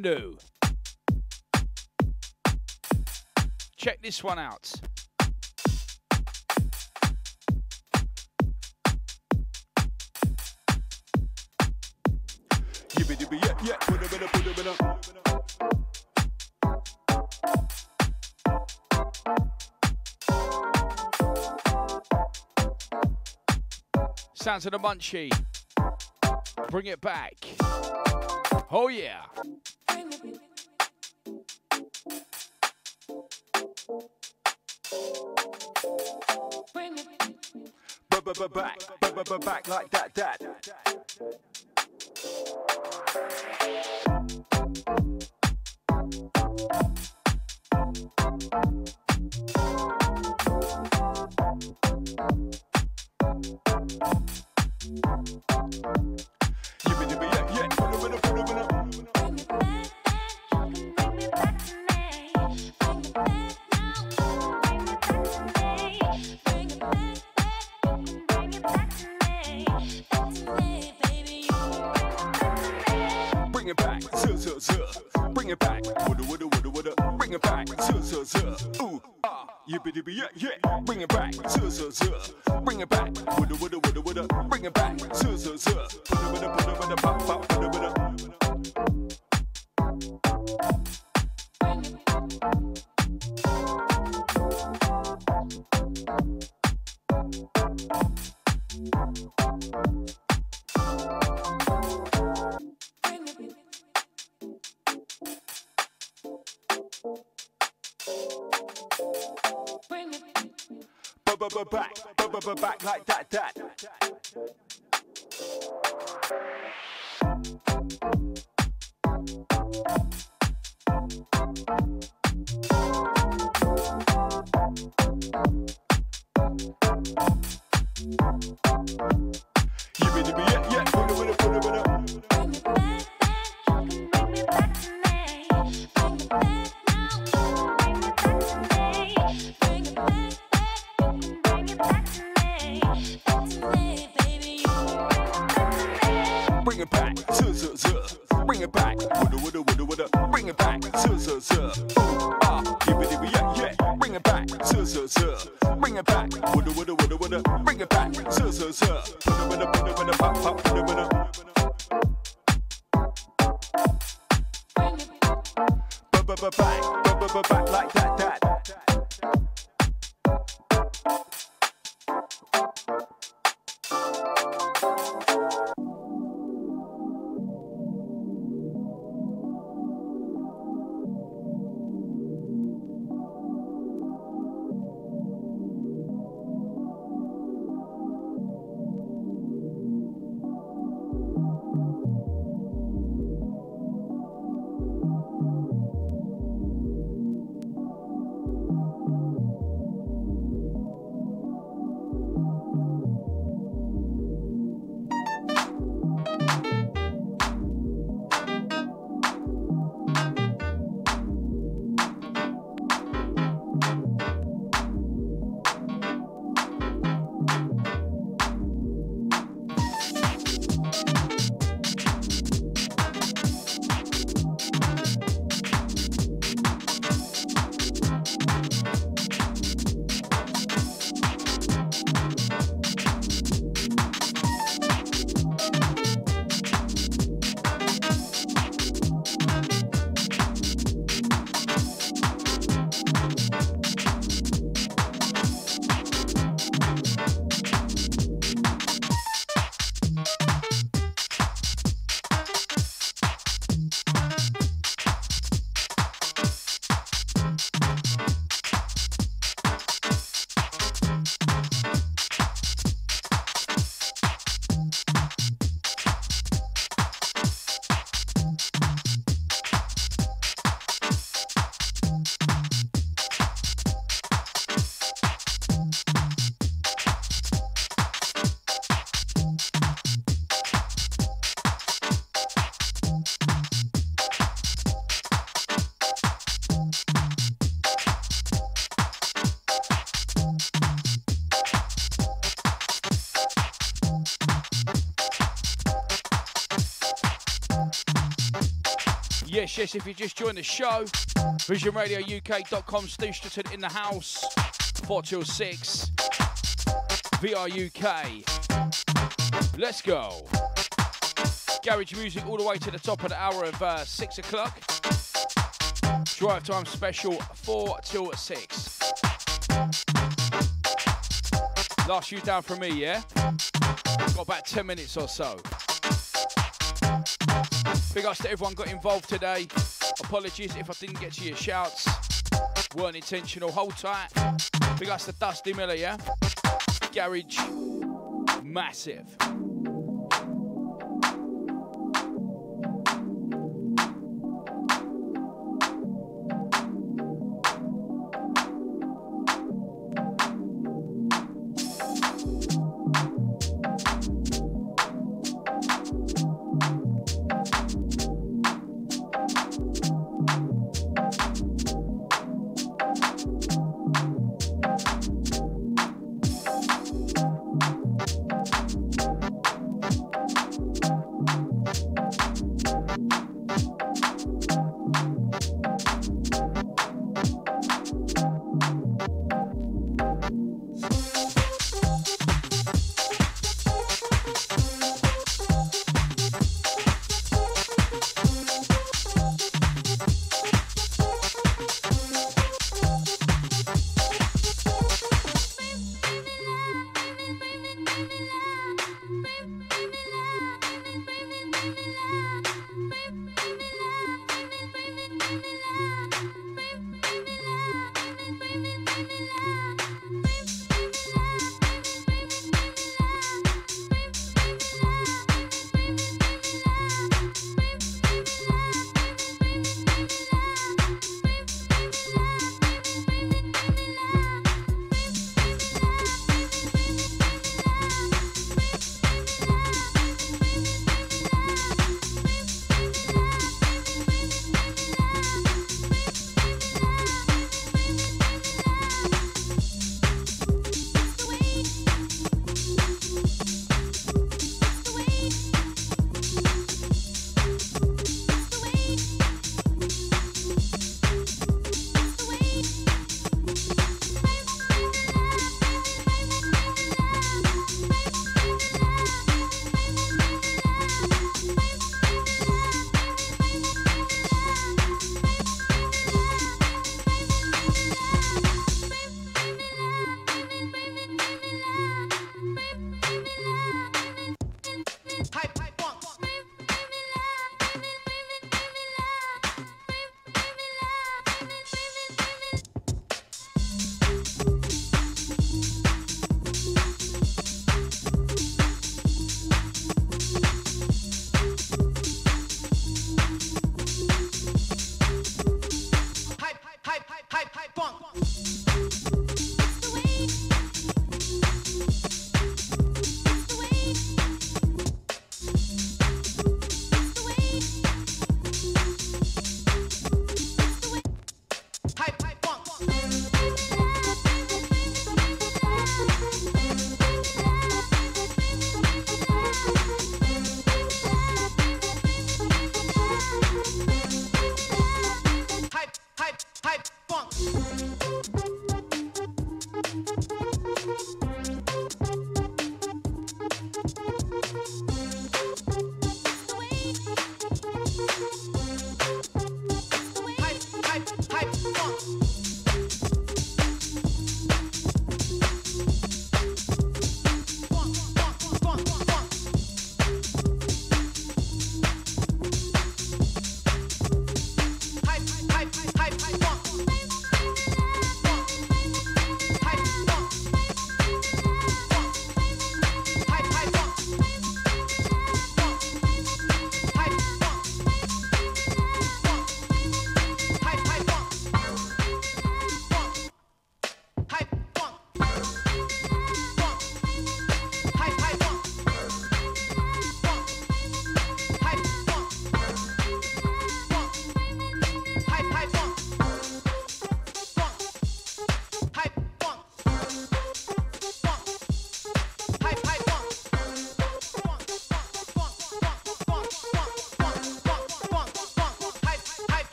brand new. Check this one out. Yeah, yeah, put put. Sounds of the Munchie. Bring it back. Oh yeah. back, back, back, back like that, that. Yes, if you just joined the show, visionradiouk.com, Steve Stritton in the house, 4 till 6, VRUK. Let's go. Garage music all the way to the top of the hour of uh, 6 o'clock. Drive time special, 4 till 6. Last you down from me, yeah? Got about 10 minutes or so. Big ups to everyone got involved today. Apologies if I didn't get to your shouts. Weren't intentional. Hold tight. Big ups to Dusty Miller, yeah? Garage. Massive.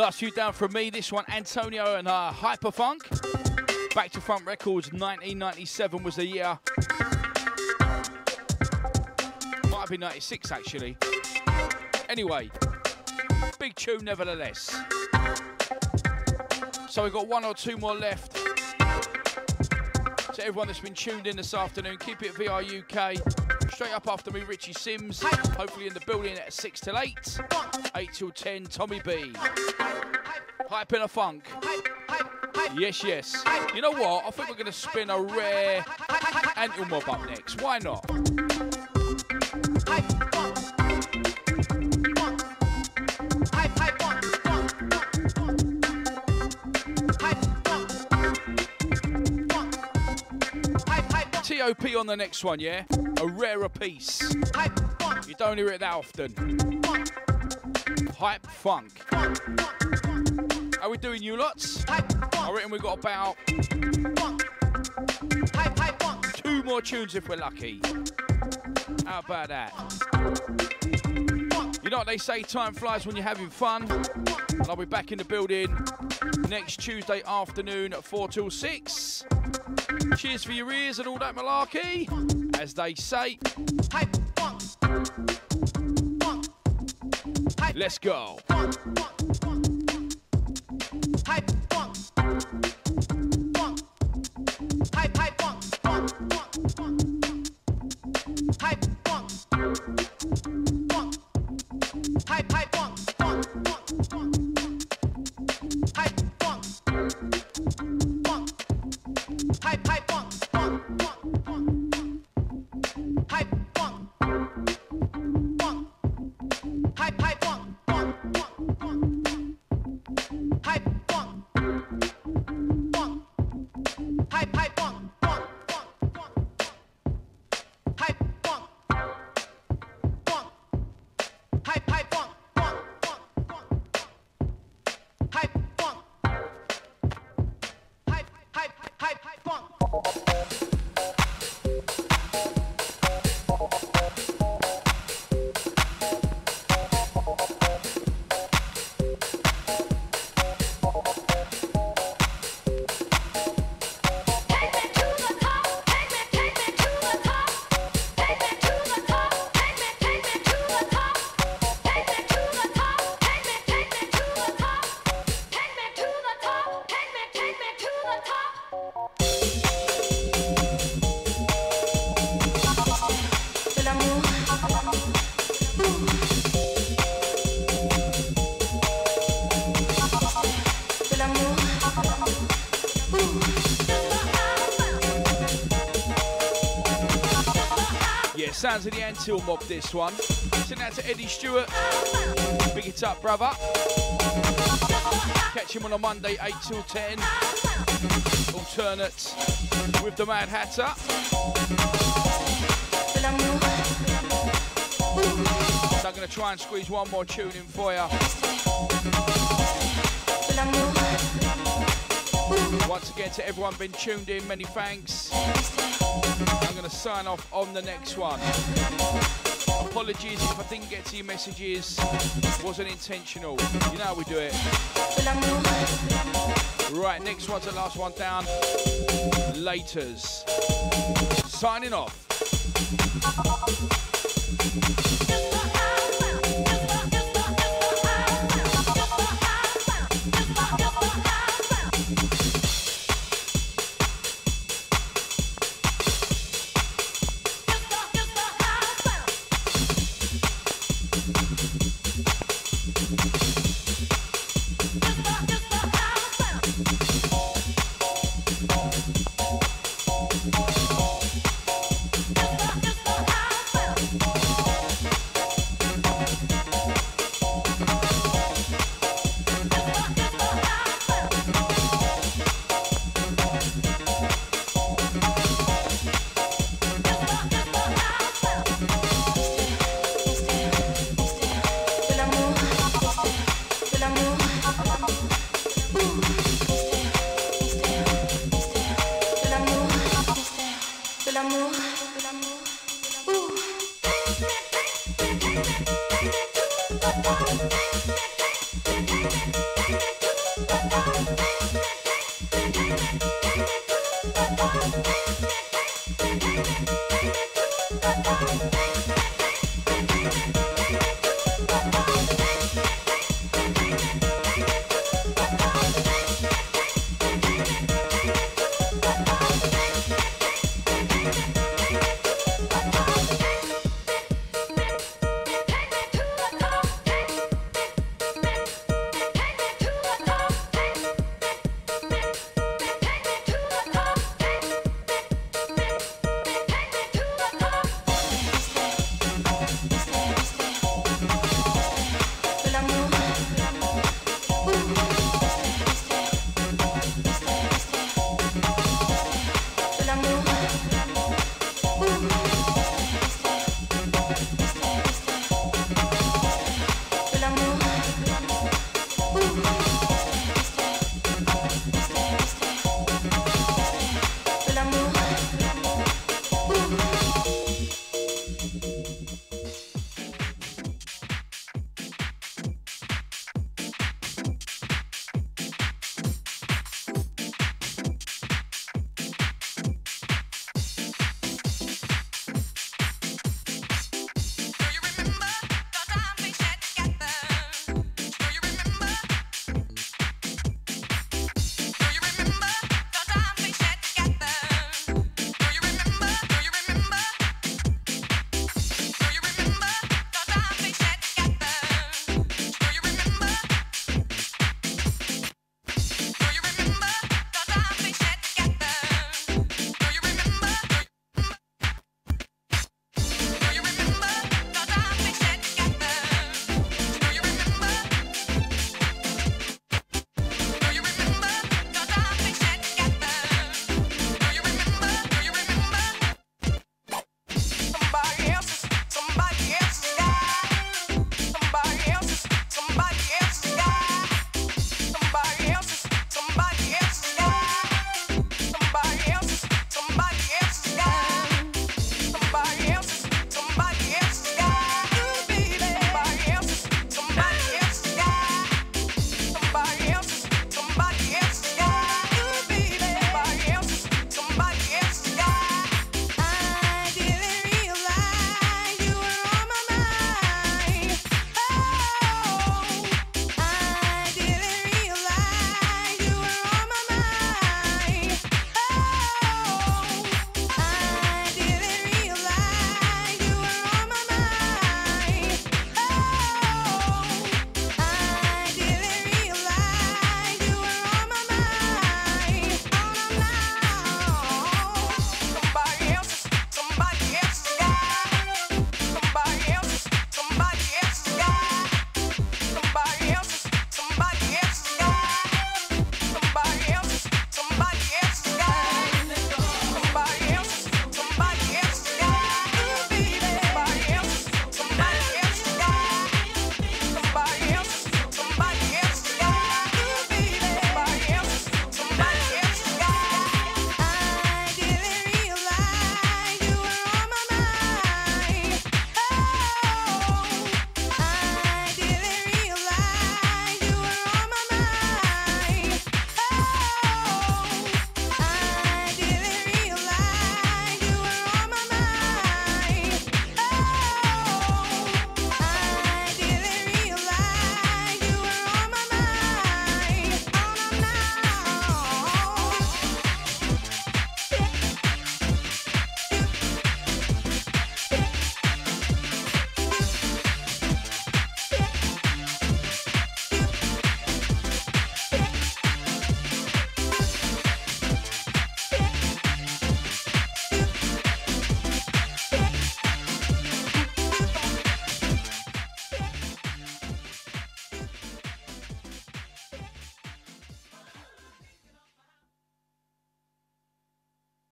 Last few down from me. This one, Antonio and uh, Hyperfunk. Back to Front Records, 1997 was the year. Might have been 96 actually. Anyway, big tune nevertheless. So we've got one or two more left. To everyone that's been tuned in this afternoon, keep it VR UK. Straight up after me, Richie Sims. Hopefully in the building at 6 till 8. 8 till 10, Tommy B. Hype in a funk. Yes, yes. You know what? I think we're going to spin a rare Antil Mob up next. Why not? TOP on the next one, yeah? A rarer piece. You don't hear it that often. Hype funk. Are we doing you lots? I reckon we've got about two more tunes if we're lucky. How about that? You know what they say, time flies when you're having fun. And I'll be back in the building next Tuesday afternoon at 4 till 6. Cheers for your ears and all that malarkey. As they say, let's go. Sounds of the Antil Mob this one. Send out to Eddie Stewart. Big it up, brother. Catch him on a Monday, 8 till 10. Alternate with the Mad Hatter. So I'm going to try and squeeze one more tune in for you. Once again, to everyone been tuned in, many thanks. I'm going to sign off on the next one. Apologies if I didn't get to your messages. Wasn't intentional. You know how we do it. Right, next one's the last one down. Laters. Signing off.